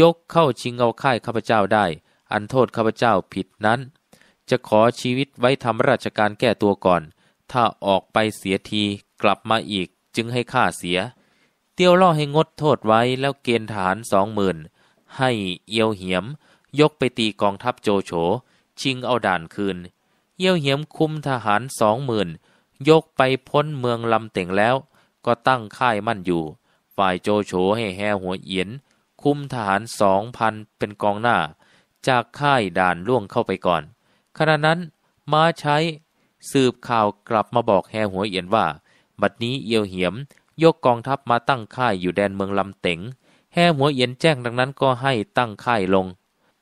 ยกเข้าชิงเอาค่ายข้าพเจ้าได้ อันโทษข้าพเจ้าผิดนั้น จะขอชีวิตไว้ทำราชการแก้ตัวก่อน ถ้าออกไปเสียทีกลับมาอีกจึงให้ข้าเสีย เตียวล่อให้งดโทษไว้แล้วเกณฑ์ฐานสองหมื่นให้เอียวเหียม ยกไปตีกองทัพโจโฉชิงเอาด่านคืน เอียวเหียมคุมทหารสองหมื่นยกไปพ้นเมืองลำเต่งแล้ว ก็ตั้งค่ายมั่นอยู่ ฝ่ายโจโฉให้แห่หัวเอียน คุมทหารสองพันเป็นกองหน้า จากค่ายด่านล่วงเข้าไปก่อน ขณะนั้นมาใช้สืบข่าวกลับมาบอกแห่หัวเอียนว่า บัดนี้เอียวเหียม ยกกองทัพมาตั้งค่ายอยู่แดนเมืองลำเต็งแห่หัวเอียนแจ้งดังนั้นก็ให้ตั้งค่ายลง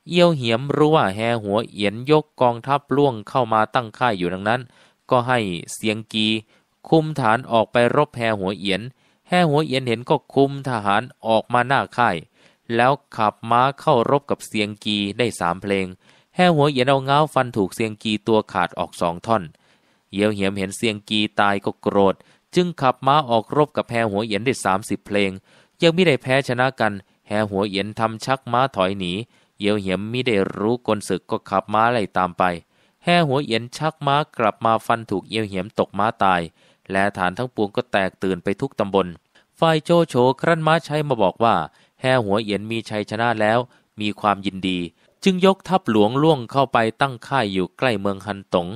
เอียวเหียมรู้ว่าแห่หัวเอียนยกกองทัพล่วงเข้ามาตั้งค่ายอยู่ดังนั้น ก็ให้เสียงกี คุมฐานออกไปรบแห่หัวเอียนแห่หัวเอียนเห็นก็คุมทหารออกมาหน้าค่าย แล้วขับม้าเข้ารบกับเสียงกีได้สามเพลง ห่หัวเอียนเอาเงาฟันถูกเสียงกีตัวขาดออกสองท่อนเยียวเหียมเห็นเสียงกีตายก็โกรธ จึงขับม้าออกรบกับแห่หัวเอียนได้สามสิบเพลง ยังไม่ได้แพ้ชนะกัน แห่หัวเอียนทำชักม้าถอยหนีเยียวเหียมมิได้รู้กลศึกก็ขับม้าไล่ตามไป แห่หัวเอียนชักม้ากลับมาฟันถูกเยียวเหียมตกม้าตาย และฐานทั้งปวงก็แตกตื่นไปทุกตำบล ฝ่ายโจโฉครั้นม้าใช้มาบอกว่า แห่หัวเอียนมีชัยชนะแล้ว มีความยินดี จึงยกทัพหลวงล่วงเข้าไปตั้งค่ายอยู่ใกล้เมืองฮันตง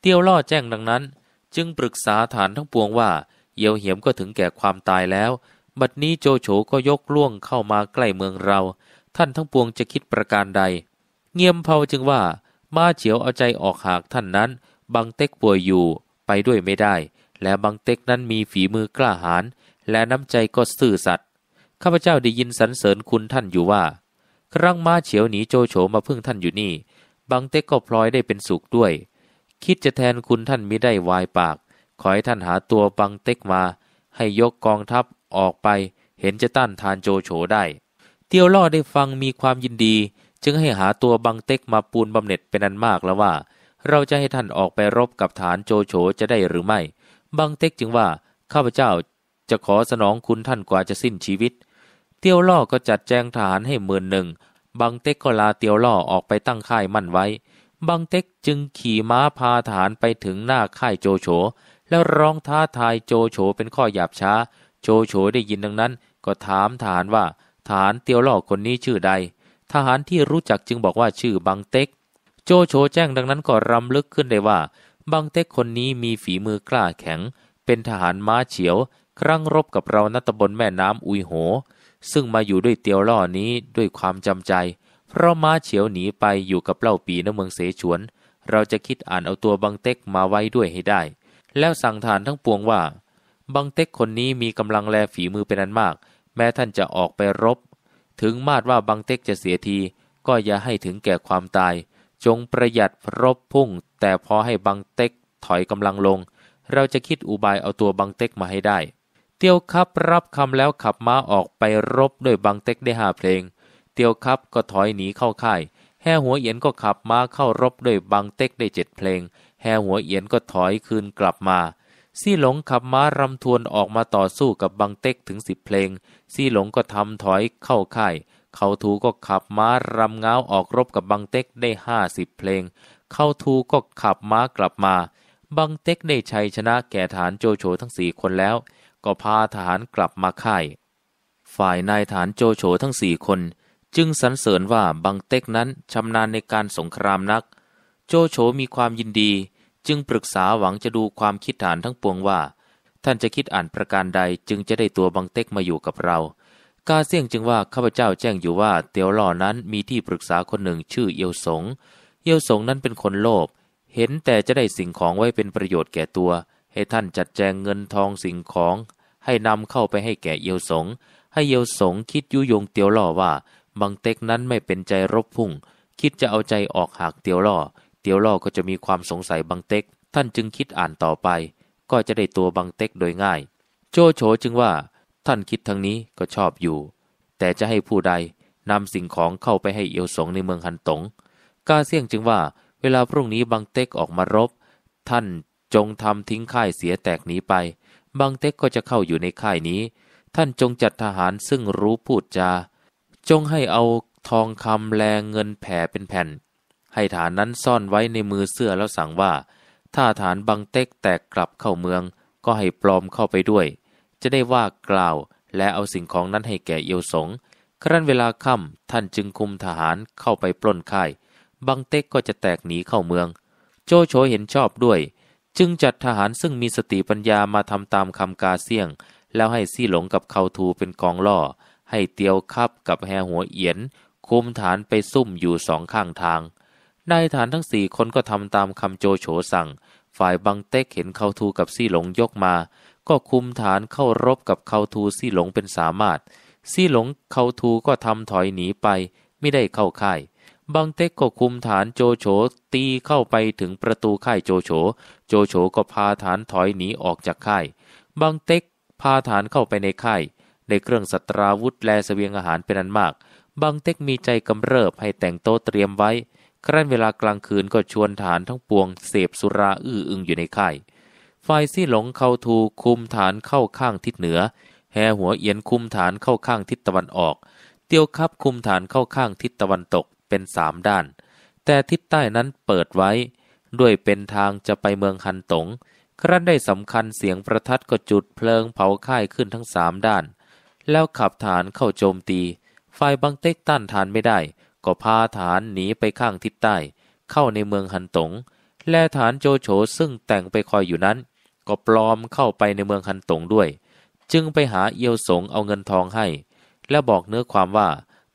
เตียวล่อแจ้งดังนั้น จึงปรึกษาฐานทั้งปวงว่าเยียวเหียมก็ถึงแก่ความตายแล้ว บัดนี้โจโฉก็ยกล่วงเข้ามาใกล้เมืองเรา ท่านทั้งปวงจะคิดประการใด เงียมเผาจึงว่า มาเฉียวเอาใจออกหากท่านนั้น บังเต็กป่วยอยู่ไปด้วยไม่ได้ และบังเต็กนั้นมีฝีมือกล้าหาญและน้ำใจก็ซื่อสัตย์ข้าพเจ้าได้ยินสรรเสริญคุณท่านอยู่ว่า ครั้งมาเฉียวหนีโจโฉมาพึ่งท่านอยู่นี่บังเต็กก็พลอยได้เป็นสุขด้วย คิดจะแทนคุณท่านมิได้วายปาก ขอให้ท่านหาตัวบังเต็กมา ให้ยกกองทัพออกไป เห็นจะต้านทานโจโฉได้ เตียวล่อได้ฟังมีความยินดี จึงให้หาตัวบังเต็กมาปูนบำเหน็จเป็นอันมากแล้วว่า เราจะให้ท่านออกไปรบกับฐานโจโฉจะได้หรือไม่บังเต็กจึงว่าข้าพเจ้าจะขอสนองคุณท่านกว่าจะสิ้นชีวิต เตียวล่อก็จัดแจงทหารให้หมื่นหนึ่ง บังเต็กก็ลาเตียวล่อออกไปตั้งค่ายมั่นไว้ บังเต็กจึงขี่ม้าพาทหารไปถึงหน้าค่ายโจโฉ แล้วร้องท้าทายโจโฉเป็นข้อหยาบช้า โจโฉได้ยินดังนั้น ก็ถามทหารว่าทหารเตียวล่อคนนี้ชื่อใด ทหารที่รู้จักจึงบอกว่าชื่อบังเต็ก โจโฉแจ้งดังนั้นก็รำลึกขึ้นได้ว่า บังเต็กคนนี้มีฝีมือกล้าแข็ง เป็นทหารม้าเฉียว ครั้งรบกับเราณตำบลแม่น้ำอุยโห ซึ่งมาอยู่ด้วยเตียวล่อนี้ด้วยความจำใจ เพราะม้าเฉียวหนีไปอยู่กับเล่าปีณเมืองเสฉวน เราจะคิดอ่านเอาตัวบังเต็กมาไว้ด้วยให้ได้ แล้วสั่งฐานทั้งปวงว่า บังเต็กคนนี้มีกำลังแลฝีมือเป็นอันมาก แม้ท่านจะออกไปรบ ถึงมาดว่าบังเต็กจะเสียที ก็อย่าให้ถึงแก่ความตาย จงประหยัดรบพุ่ง แต่พอให้บังเต็กถอยกำลังลง เราจะคิดอุบายเอาตัวบังเต็กมาให้ได้ เตียวครับรับคำแล้วขับม้าออกไปรบด้วยบังเต็กได้ห้าเพลง เตียวครับก็ถอยหนีเข้าค่าย แห่หัวเอียนก็ขับม้าเข้ารบด้วยบังเต็กได้เจ็ดเพลง แห่หัวเอียนก็ถอยคืนกลับมา ซี่หลงขับม้ารำทวนออกมาต่อสู้กับบังเต็กถึงสิบเพลง ซี่หลงก็ทำถอยเข้าค่าย เขาทูก็ขับม้ารำเงาออกรบกับบังเต็กได้ห้าสิบเพลง เข้าทูก็ขับม้ากลับมา บังเต็กได้ชัยชนะแก่ฐานโจโฉทั้งสี่คนแล้ว ก็พาทหารกลับมาค่าย ฝ่ายนายฐานโจโฉทั้งสี่คน จึงสรรเสริญว่าบังเต็กนั้นชำนาญในการสงครามนัก โจโฉมีความยินดี จึงปรึกษาหวังจะดูความคิดฐานทั้งปวงว่า ท่านจะคิดอ่านประการใดจึงจะได้ตัวบังเต็กมาอยู่กับเรา กาเซียงจึงว่าข้าพเจ้าแจ้งอยู่ว่าเตียวหล่อนั้นมีที่ปรึกษาคนหนึ่งชื่อเอียวสง เอียวสงนั้นเป็นคนโลภเห็นแต่จะได้สิ่งของไว้เป็นประโยชน์แก่ตัว ให้ท่านจัดแจงเงินทองสิ่งของ ให้นำเข้าไปให้แก่เอียวสง ให้เอียวสงคิดยุยงเตียวล่อว่า บังเต็กนั้นไม่เป็นใจรบพุ่ง คิดจะเอาใจออกหากเตียวล่อ เตียวล่อก็จะมีความสงสัยบังเต็ก ท่านจึงคิดอ่านต่อไป ก็จะได้ตัวบังเต็กโดยง่าย โจโฉจึงว่า ท่านคิดทางนี้ก็ชอบอยู่ แต่จะให้ผู้ใดนำสิ่งของเข้าไปให้เอียวสงในเมืองฮันตงกาเซียงจึงว่า เวลาพรุ่งนี้บังเต็กออกมารบ ท่าน จงทำทิ้งค่ายเสียแตกหนีไปบังเต็กก็จะเข้าอยู่ในค่ายนี้ ท่านจงจัดทหารซึ่งรู้พูดจา จงให้เอาทองคำแลงเงินแผ่เป็นแผ่น ให้ฐานนั้นซ่อนไว้ในมือเสื้อแล้วสั่งว่า ถ้าฐานบังเต็กแตกกลับเข้าเมือง ก็ให้ปลอมเข้าไปด้วย จะได้ว่ากล่าวและเอาสิ่งของนั้นให้แก่เอียวสง ครั้นเวลาค่ำท่านจึงคุมทหารเข้าไปปล้นค่ายบังเต็กก็จะแตกหนีเข้าเมือง โจโฉเห็นชอบด้วย จึงจัดทหารซึ่งมีสติปัญญามาทำตามคำกาเซียง แล้วให้ซี่หลงกับเขาทูเป็นกองล่อ ให้เตียวคับกับแฮหัวเอียน คุมฐานไปซุ่มอยู่สองข้างทางนายฐานทั้งสี่คนก็ทำตามคำโจโฉสั่ง ฝ่ายบังเต็กเห็นเขาทูกับซี่หลงยกมา ก็คุมฐานเข้ารบกับเขาทูซี่หลงเป็นสามารถ ซี่หลงเขาทูก็ทำถอยหนีไปไม่ได้เข้าค่าย บังเต็กก็คุมฐานโจโฉตีเข้าไปถึงประตูค่ายโจโฉ โจโฉก็พาฐานถอยหนีออกจากค่ายบังเต็กพาฐานเข้าไปในค่าย ในเครื่องสัตราวุธและเสบียงอาหารเป็นอันมากบังเต็กมีใจกำเริบให้แต่งโต๊ะเตรียมไว้ ครั้นเวลากลางคืนก็ชวนฐานทั้งปวงเสพสุราอื้ออึงอยู่ในค่ายฝ่ายซี่หลงเข้าทูคุมฐานเข้าข้างทิศเหนือแฮหัวเอียนคุมฐานเข้าข้างทิศตะวันออก เตียวคับคุมฐานเข้าข้างทิศตะวันตก เป็นสามด้าน แต่ทิศใต้นั้นเปิดไว้ ด้วยเป็นทางจะไปเมืองฮันตง ครั้นได้สำคัญเสียงประทัดก็จุดเพลิงเผาค่ายขึ้นทั้งสามด้าน แล้วขับฐานเข้าโจมตี ฝ่ายบังเต็กต้านฐานไม่ได้ ก็พาฐานหนีไปข้างทิศใต้ เข้าในเมืองฮันตง และฐานโจโฉซึ่งแต่งไปคอยอยู่นั้น ก็ปลอมเข้าไปในเมืองฮันตงด้วย จึงไปหาเอียวสงเอาเงินทองให้ และบอกเนื้อความว่า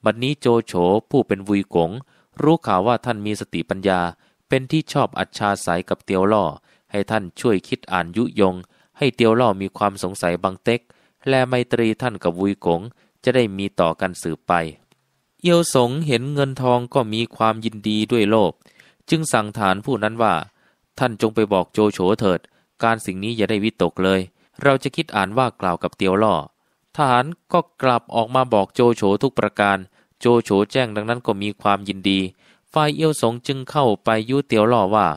บัดนี้โจโฉผู้เป็นวุยกง รู้ข่าวว่าท่านมีสติปัญญา เป็นที่ชอบอัจฉาสายกับเตียวล่อ ให้ท่านช่วยคิดอ่านยุยง ให้เตียวล่อมีความสงสัยบางเต็ก และไมตรีท่านกับวุยกง จะได้มีต่อกันสืบไป เอียวสงเห็นเงินทองก็มีความยินดีด้วยโลภจึงสั่งฐานผู้นั้นว่า ท่านจงไปบอกโจโฉเถิด การสิ่งนี้อย่าได้วิตกเลย เราจะคิดอ่านว่ากล่าวกับเตียวล่อ ทหารก็กลับออกมาบอกโจโฉทุกประการ โจโฉแจ้งดังนั้นก็มีความยินดี ฝ่ายเอียวสงจึงเข้าไปยุเตียวล่อว่า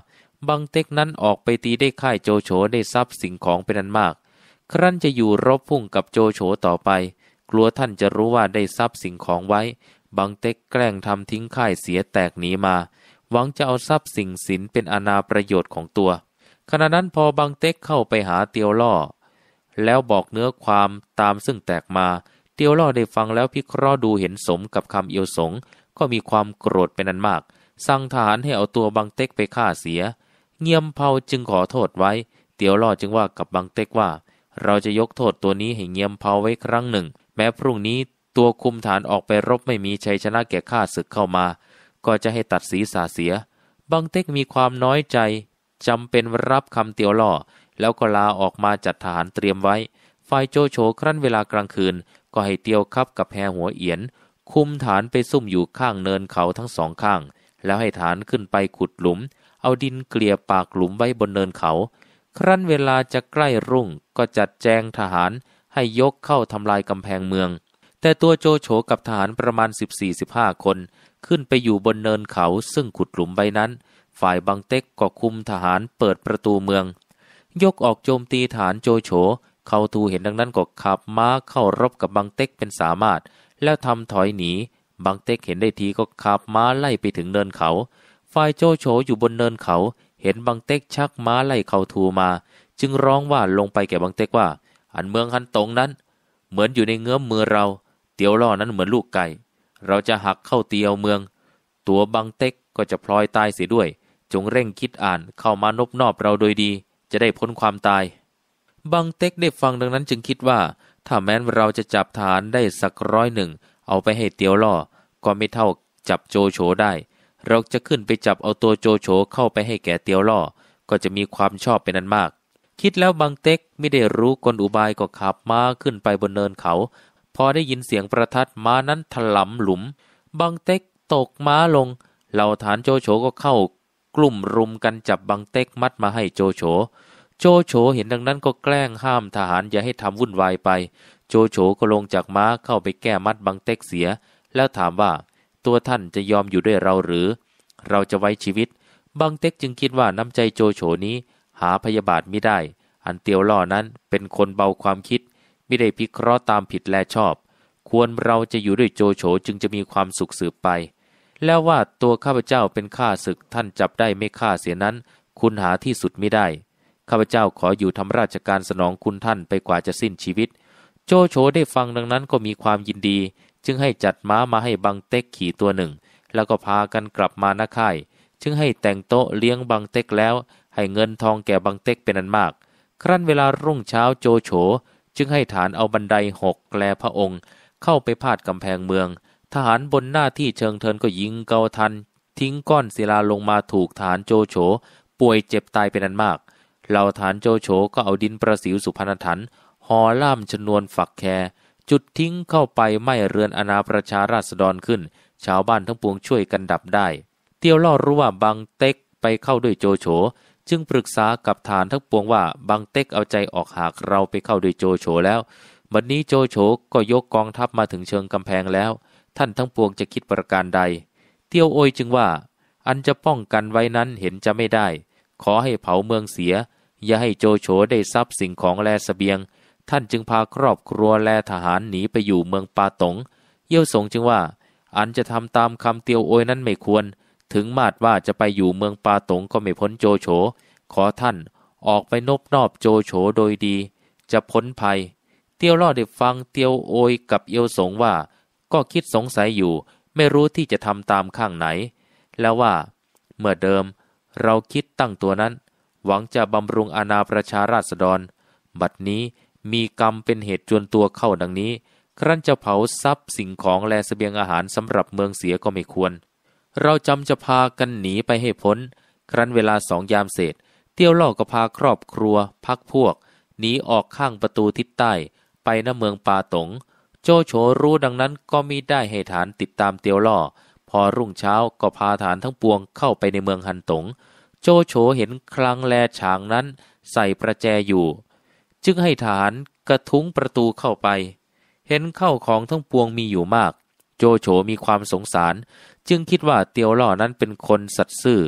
บังเต็กนั้นออกไปตีได้ค่ายโจโฉได้ทรัพย์สิ่งของเป็นอันมาก ครั้นจะอยู่รบพุ่งกับโจโฉต่อไป กลัวท่านจะรู้ว่าได้ทรัพย์สิ่งของไว้ บังเต็กแกล้งทำทิ้งค่ายเสียแตกหนีมา หวังจะเอาทรัพย์สิ่งสินเป็นอนาประโยชน์ของตัว ขณะนั้นพอบังเต็กเข้าไปหาเตียวล่อ แล้วบอกเนื้อความตามซึ่งแตกมา เตียวล่อได้ฟังแล้วพิเคราะห์ดูเห็นสมกับคำเอียวสง ก็มีความโกรธเป็นอันมาก สั่งทหารให้เอาตัวบังเต็กไปฆ่าเสีย เงียมเผาจึงขอโทษไว้ เตียวล่อจึงว่ากับบังเต็กว่า เราจะยกโทษตัวนี้ให้เงียมเผาไว้ครั้งหนึ่ง แม้พรุ่งนี้ตัวคุมฐานออกไปรบไม่มีชัยชนะแก่ข้าศึกเข้ามา ก็จะให้ตัดศีรษะเสีย บังเต็กมีความน้อยใจจำเป็นรับคำเตียวล่อ แล้วก็ลาออกมาจัดทหารเตรียมไว้ ฝ่ายโจโฉครั้นเวลากลางคืน ก็ให้เตียวคับกับแพหัวเอียน คุมฐานไปซุ่มอยู่ข้างเนินเขาทั้งสองข้าง แล้วให้ฐานขึ้นไปขุดหลุม เอาดินเกลี่ยปากหลุมไว้บนเนินเขา ครั้นเวลาจะใกล้รุ่งก็จัดแจงทหารให้ยกเข้าทำลายกำแพงเมือง แต่ตัวโจโฉกับทหารประมาณ 14-15 คน ขึ้นไปอยู่บนเนินเขาซึ่งขุดหลุมไว้นั้น ฝ่ายบังเต็กก็คุมทหารเปิดประตูเมือง ยกออกโจมตีฐานโจโฉ เขาทูเห็นดังนั้นก็ขับม้าเข้ารบกับบังเต็กเป็นสามารถ แล้วทำถอยหนี บังเต็กเห็นได้ทีก็ขับม้าไล่ไปถึงเนินเขา ฝ่ายโจโฉอยู่บนเนินเขา เห็นบังเต็กชักม้าไล่เขาทูมา จึงร้องว่าลงไปแก่บังเต็กว่า อันเมืองฮันตงนั้น เหมือนอยู่ในเงื้อมมือเรา เตียวล่อนั้นเหมือนลูกไก่ เราจะหักเข้าเตียวเมือง ตัวบังเต็กก็จะพลอยตายเสียด้วย จงเร่งคิดอ่านเข้ามานบนอบเราโดยดี จะได้พ้นความตายบังเต็กได้ฟังดังนั้นจึงคิดว่า ถ้าแม้นเราจะจับฐานได้สักร้อยหนึ่ง เอาไปให้เตียวล่อ ก็ไม่เท่าจับโจโฉได้ เราจะขึ้นไปจับเอาตัวโจโฉเข้าไปให้แก่เตียวล่อ ก็จะมีความชอบเป็นนั้นมาก คิดแล้วบังเต็กไม่ได้รู้กลอุบายก็ขับม้าขึ้นไปบนเนินเขา พอได้ยินเสียงประทัดม้านั้นถลำหลุมบังเต็กตกม้าลง เหล่าฐานโจโฉก็เข้า กลุ่มรุมกันจับบังเต็กมัดมาให้โจโฉ โจโฉเห็นดังนั้นก็แกล้งห้ามทหารอย่าให้ทำวุ่นวายไป โจโฉก็ลงจากม้าเข้าไปแก้มัดบังเต็กเสีย แล้วถามว่าตัวท่านจะยอมอยู่ด้วยเราหรือ เราจะไว้ชีวิต บังเต็กจึงคิดว่าน้ำใจโจโฉนี้หาพยาบาทไม่ได้ อันเตียวล่อนั้นเป็นคนเบาความคิด ไม่ได้พิเคราะห์ตามผิดและชอบ ควรเราจะอยู่ด้วยโจโฉจึงจะมีความสุขสืบไป แล้วว่าตัวข้าพเจ้าเป็นข้าศึกท่านจับได้ไม่ฆ่าเสียนั้น คุณหาที่สุดไม่ได้ ข้าพเจ้าขออยู่ทำราชการสนองคุณท่านไปกว่าจะสิ้นชีวิต โจโฉได้ฟังดังนั้นก็มีความยินดี จึงให้จัดม้ามาให้บังเต็กขี่ตัวหนึ่ง แล้วก็พากันกลับมาหน้าค่าย จึงให้แต่งโต๊ะเลี้ยงบังเต็กแล้ว ให้เงินทองแก่บังเต็กเป็นอันมาก ครั้นเวลารุ่งเช้าโจโฉจึงให้ฐานเอาบันไดหกแกลพระองค์ เข้าไปพาดกำแพงเมือง ทหารบนหน้าที่เชิงเทินก็ยิงเกาทัน ทิ้งก้อนศิลาลงมาถูกฐานโจโฉ ป่วยเจ็บตายเป็นอันมาก เหล่าฐานโจโฉก็เอาดินประสิวสุพรรณถันห่อล่ามชนวนฝักแค จุดทิ้งเข้าไปไม้เรือนอนาประชาราษฎรขึ้น ชาวบ้านทั้งปวงช่วยกันดับได้ เตียวล่อรู้ว่าบังเต็กไปเข้าด้วยโจโฉ จึงปรึกษากับฐานทั้งปวงว่าบังเต็กเอาใจออกหากเราไปเข้าด้วยโจโฉแล้วบันนี้โจโฉก็ยกกองทัพมาถึงเชิงกำแพงแล้ว ท่านทั้งปวงจะคิดประการใด เตียวโอยจึงว่า อันจะป้องกันไว้นั้นเห็นจะไม่ได้ ขอให้เผาเมืองเสีย อย่าให้โจโฉได้ทรัพย์สิ่งของแลสเสบียง ท่านจึงพาครอบครัวแลทหารหนีไปอยู่เมืองปาตง เยี่ยวสงจึงว่า อันจะทำตามคำเตียวโอยนั้นไม่ควร ถึงมาดว่าจะไปอยู่เมืองปาตงก็ไม่พ้นโจโฉ ขอท่านออกไปนบนอบโจโฉโดยดี จะพ้นภัย เตียวล่อได้ฟังเตียวโอยกับเอียวสงว่า ก็คิดสงสัยอยู่ไม่รู้ที่จะทำตามข้างไหน แล้วว่า เมื่อเดิม เราคิดตั้งตัวนั้น หวังจะบำรุงอาณาประชาราษฎร บัดนี้มีกรรมเป็นเหตุจวนตัวเข้าดังนี้ ครั้นจะเผาทรัพย์สิ่งของและสเสบียงอาหารสำหรับเมืองเสียก็ไม่ควร เราจำจะพากันหนีไปให้พ้น ครั้นเวลาสองยามเศษเตียวล่อก็พาครอบครัว พักพวกหนีออกข้างประตูทิศใต้ ไปณเมืองปาตง โจโฉรู้ดังนั้นก็มิได้ให้ฐานติดตามเตียวล่อ พอรุ่งเช้าก็พาฐานทั้งปวงเข้าไปในเมืองฮันตง โจโฉเห็นคลังแลฉางนั้นใส่ประแจอยู่ จึงให้ฐานกระทุ้งประตูเข้าไป เห็นเข้าของทั้งปวงมีอยู่มาก โจโฉมีความสงสาร จึงคิดว่าเตียวล่อนั้นเป็นคนสัตย์ซื่อ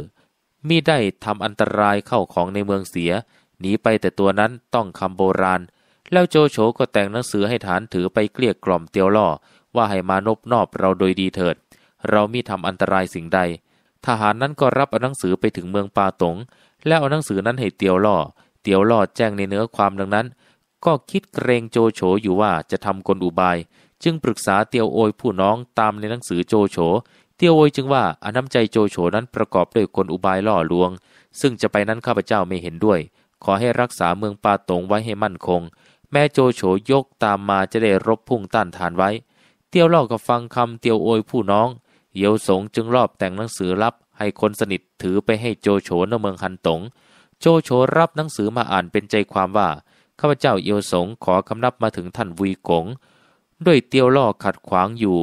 มิได้ทำอันตรายเข้าของในเมืองเสียหนีไปแต่ตัวนั้นต้องคำโบราณ แล้วโจโฉก็แต่งหนังสือให้ฐานถือไปเกลี้ยกล่อมเตียวล่อ ว่าให้มานบนอบเราโดยดีเถิด เรามิทำอันตรายสิ่งใด ทหารนั้นก็รับเอาหนังสือไปถึงเมืองปาตง แล้วเอาหนังสือนั้นให้เตียวล่อ เตียวล่อแจ้งในเนื้อความดังนั้น ก็คิดเกรงโจโฉอยู่ว่าจะทำกลอุบาย จึงปรึกษาเตียวโอยผู้น้องตามในหนังสือโจโฉ เตียวโอยจึงว่าอน้ำใจโจโฉนั้นประกอบด้วยกลอุบายล่อลวง ซึ่งจะไปนั้นข้าพเจ้าไม่เห็นด้วย ขอให้รักษาเมืองปาตงไว้ให้มั่นคง แม่โจโฉยกตามมาจะได้รบพุ่งต้านทานไว้ เตียวล่อก็ฟังคำเตียวโอยผู้น้อง เยวสงจึงรอบแต่งหนังสือลับให้คนสนิทถือไปให้โจโฉในเมืองฮันตง โจโฉรับหนังสือมาอ่านเป็นใจความว่าข้าพเจ้าเอียวสงขอคำนับมาถึงท่านวีกง ด้วยเตียวล่อขัดขวางอยู่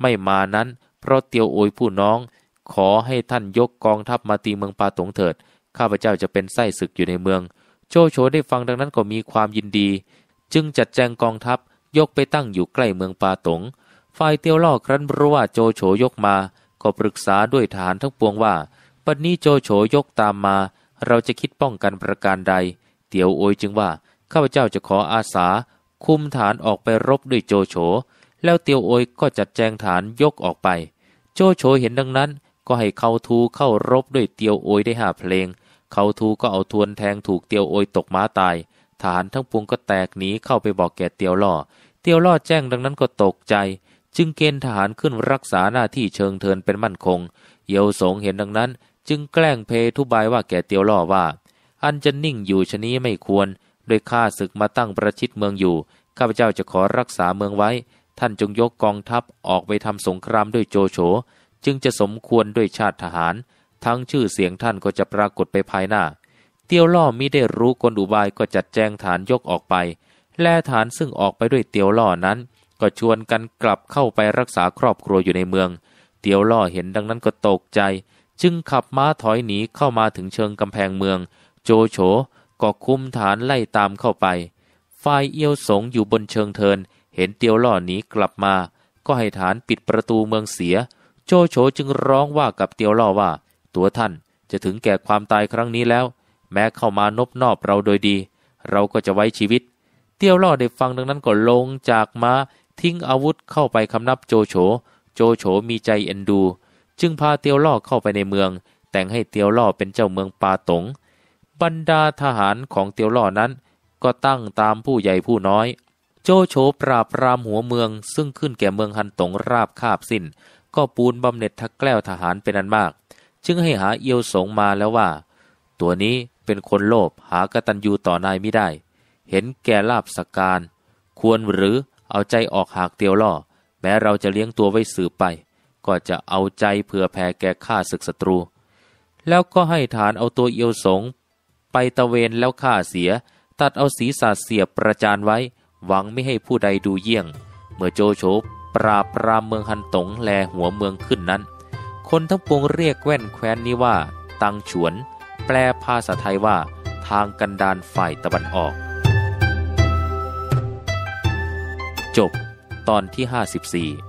ไม่มานั้น เพราะเตียวโอยผู้น้อง ขอให้ท่านยกกองทัพมาตีเมืองปาตงเถิด ข้าพเจ้าจะเป็นไส้ศึกอยู่ในเมือง โจโฉได้ฟังดังนั้นก็มีความยินดี จึงจัดแจงกองทัพยกไปตั้งอยู่ใกล้เมืองปาตง ฝ่ายเตียวล่อครั้นรู้ว่าโจโฉยกมา ก็ปรึกษาด้วยฐานทั้งปวงว่าปัจนี้โจโฉยกตามมา เราจะคิดป้องกันประการใด เตียวโอยจึงว่าข้าพเจ้าจะขออาสา คุมฐานออกไปรบด้วยโจโฉ แล้วเตียวโอยก็จัดแจงฐานยกออกไป โจโฉเห็นดังนั้นก็ให้เขาทูเข้ารบด้วยเตียวโอยได้ห้าเพลง เขาทูก็เอาทวนแทงถูกเตียวโอยตกม้าตาย ฐานทั้งปวงก็แตกหนีเข้าไปบอกแก่เตียวล่อ เตียวล่อแจ้งดังนั้นก็ตกใจ จึงเกณฑ์ทหารขึ้นรักษาหน้าที่เชิงเทินเป็นมั่นคง เยวสงเห็นดังนั้น จึงแกล้งเพทุบายว่าแก่เตียวล่อว่า อันจะนิ่งอยู่ชนี้ไม่ควร โดยข้าศึกมาตั้งประชิดเมืองอยู่ ข้าพเจ้าจะขอรักษาเมืองไว้ ท่านจงยกกองทัพออกไปทำสงครามด้วยโจโฉ จึงจะสมควรด้วยชาติทหาร ทั้งชื่อเสียงท่านก็จะปรากฏไปภายหน้า เตียวล่อมิได้รู้กลอุบายก็จัดแจงฐานยกออกไป แลฐานซึ่งออกไปด้วยเตียวล่อนั้น ก็ชวนกันกลับเข้าไปรักษาครอบครัวอยู่ในเมือง เตียวล่อเห็นดังนั้นก็ตกใจ จึงขับม้าถอยหนีเข้ามาถึงเชิงกำแพงเมือง โจโฉก็คุมฐานไล่ตามเข้าไปฝ่ายเอียวสงอยู่บนเชิงเทิน เห็นเตียวล่อหนีกลับมา ก็ให้ฐานปิดประตูเมืองเสีย โจโฉจึงร้องว่ากับเตียวล่อว่า ตัวท่านจะถึงแก่ความตายครั้งนี้แล้ว แม้เข้ามานบนอบเราโดยดี เราก็จะไว้ชีวิต เตี้ยวล่อได้ฟังดังนั้นก็ลงจากมา้าทิ้งอาวุธเข้าไปคำนับโจโฉ โจโฉมีใจเอ็นดู จึงพาเตียวล่อเข้าไปในเมือง แต่งให้เตียวล่อเป็นเจ้าเมืองปาตง บรรดาทหารของเตียวล่อนั้น ก็ตั้งตามผู้ใหญ่ผู้น้อย โจโฉปราบรามหัวเมืองซึ่งขึ้นแก่เมืองฮันตงราบคาบสิ้น ก็ปูนบำเหน็จทักแกล้วทหารเป็นอันมาก จึงให้หาเอียวสงมาแล้วว่า ตัวนี้ เป็นคนโลภหากตัญญูต่อนายไม่ได้ เห็นแก่ลาบสการ ควรหรือเอาใจออกหากเตียวล่อ แม้เราจะเลี้ยงตัวไว้สืบไป ก็จะเอาใจเผื่อแผ่แก่ข้าศึกศัตรู แล้วก็ให้ฐานเอาตัวเอียวสง ไปตะเวนแล้วฆ่าเสีย ตัดเอาศีรษะเสียบประจานไว้ หวังไม่ให้ผู้ใดดูเยี่ยง เมื่อโจโฉปราบปรามเมืองฮันตงแลหัวเมืองขึ้นนั้น คนทั้งปวงเรียกแว่นแคว้นนี้ว่า ตังฉวน แปลภาษาไทยว่า ทางกันดานฝ่ายตะวันออก จบตอนที่ 54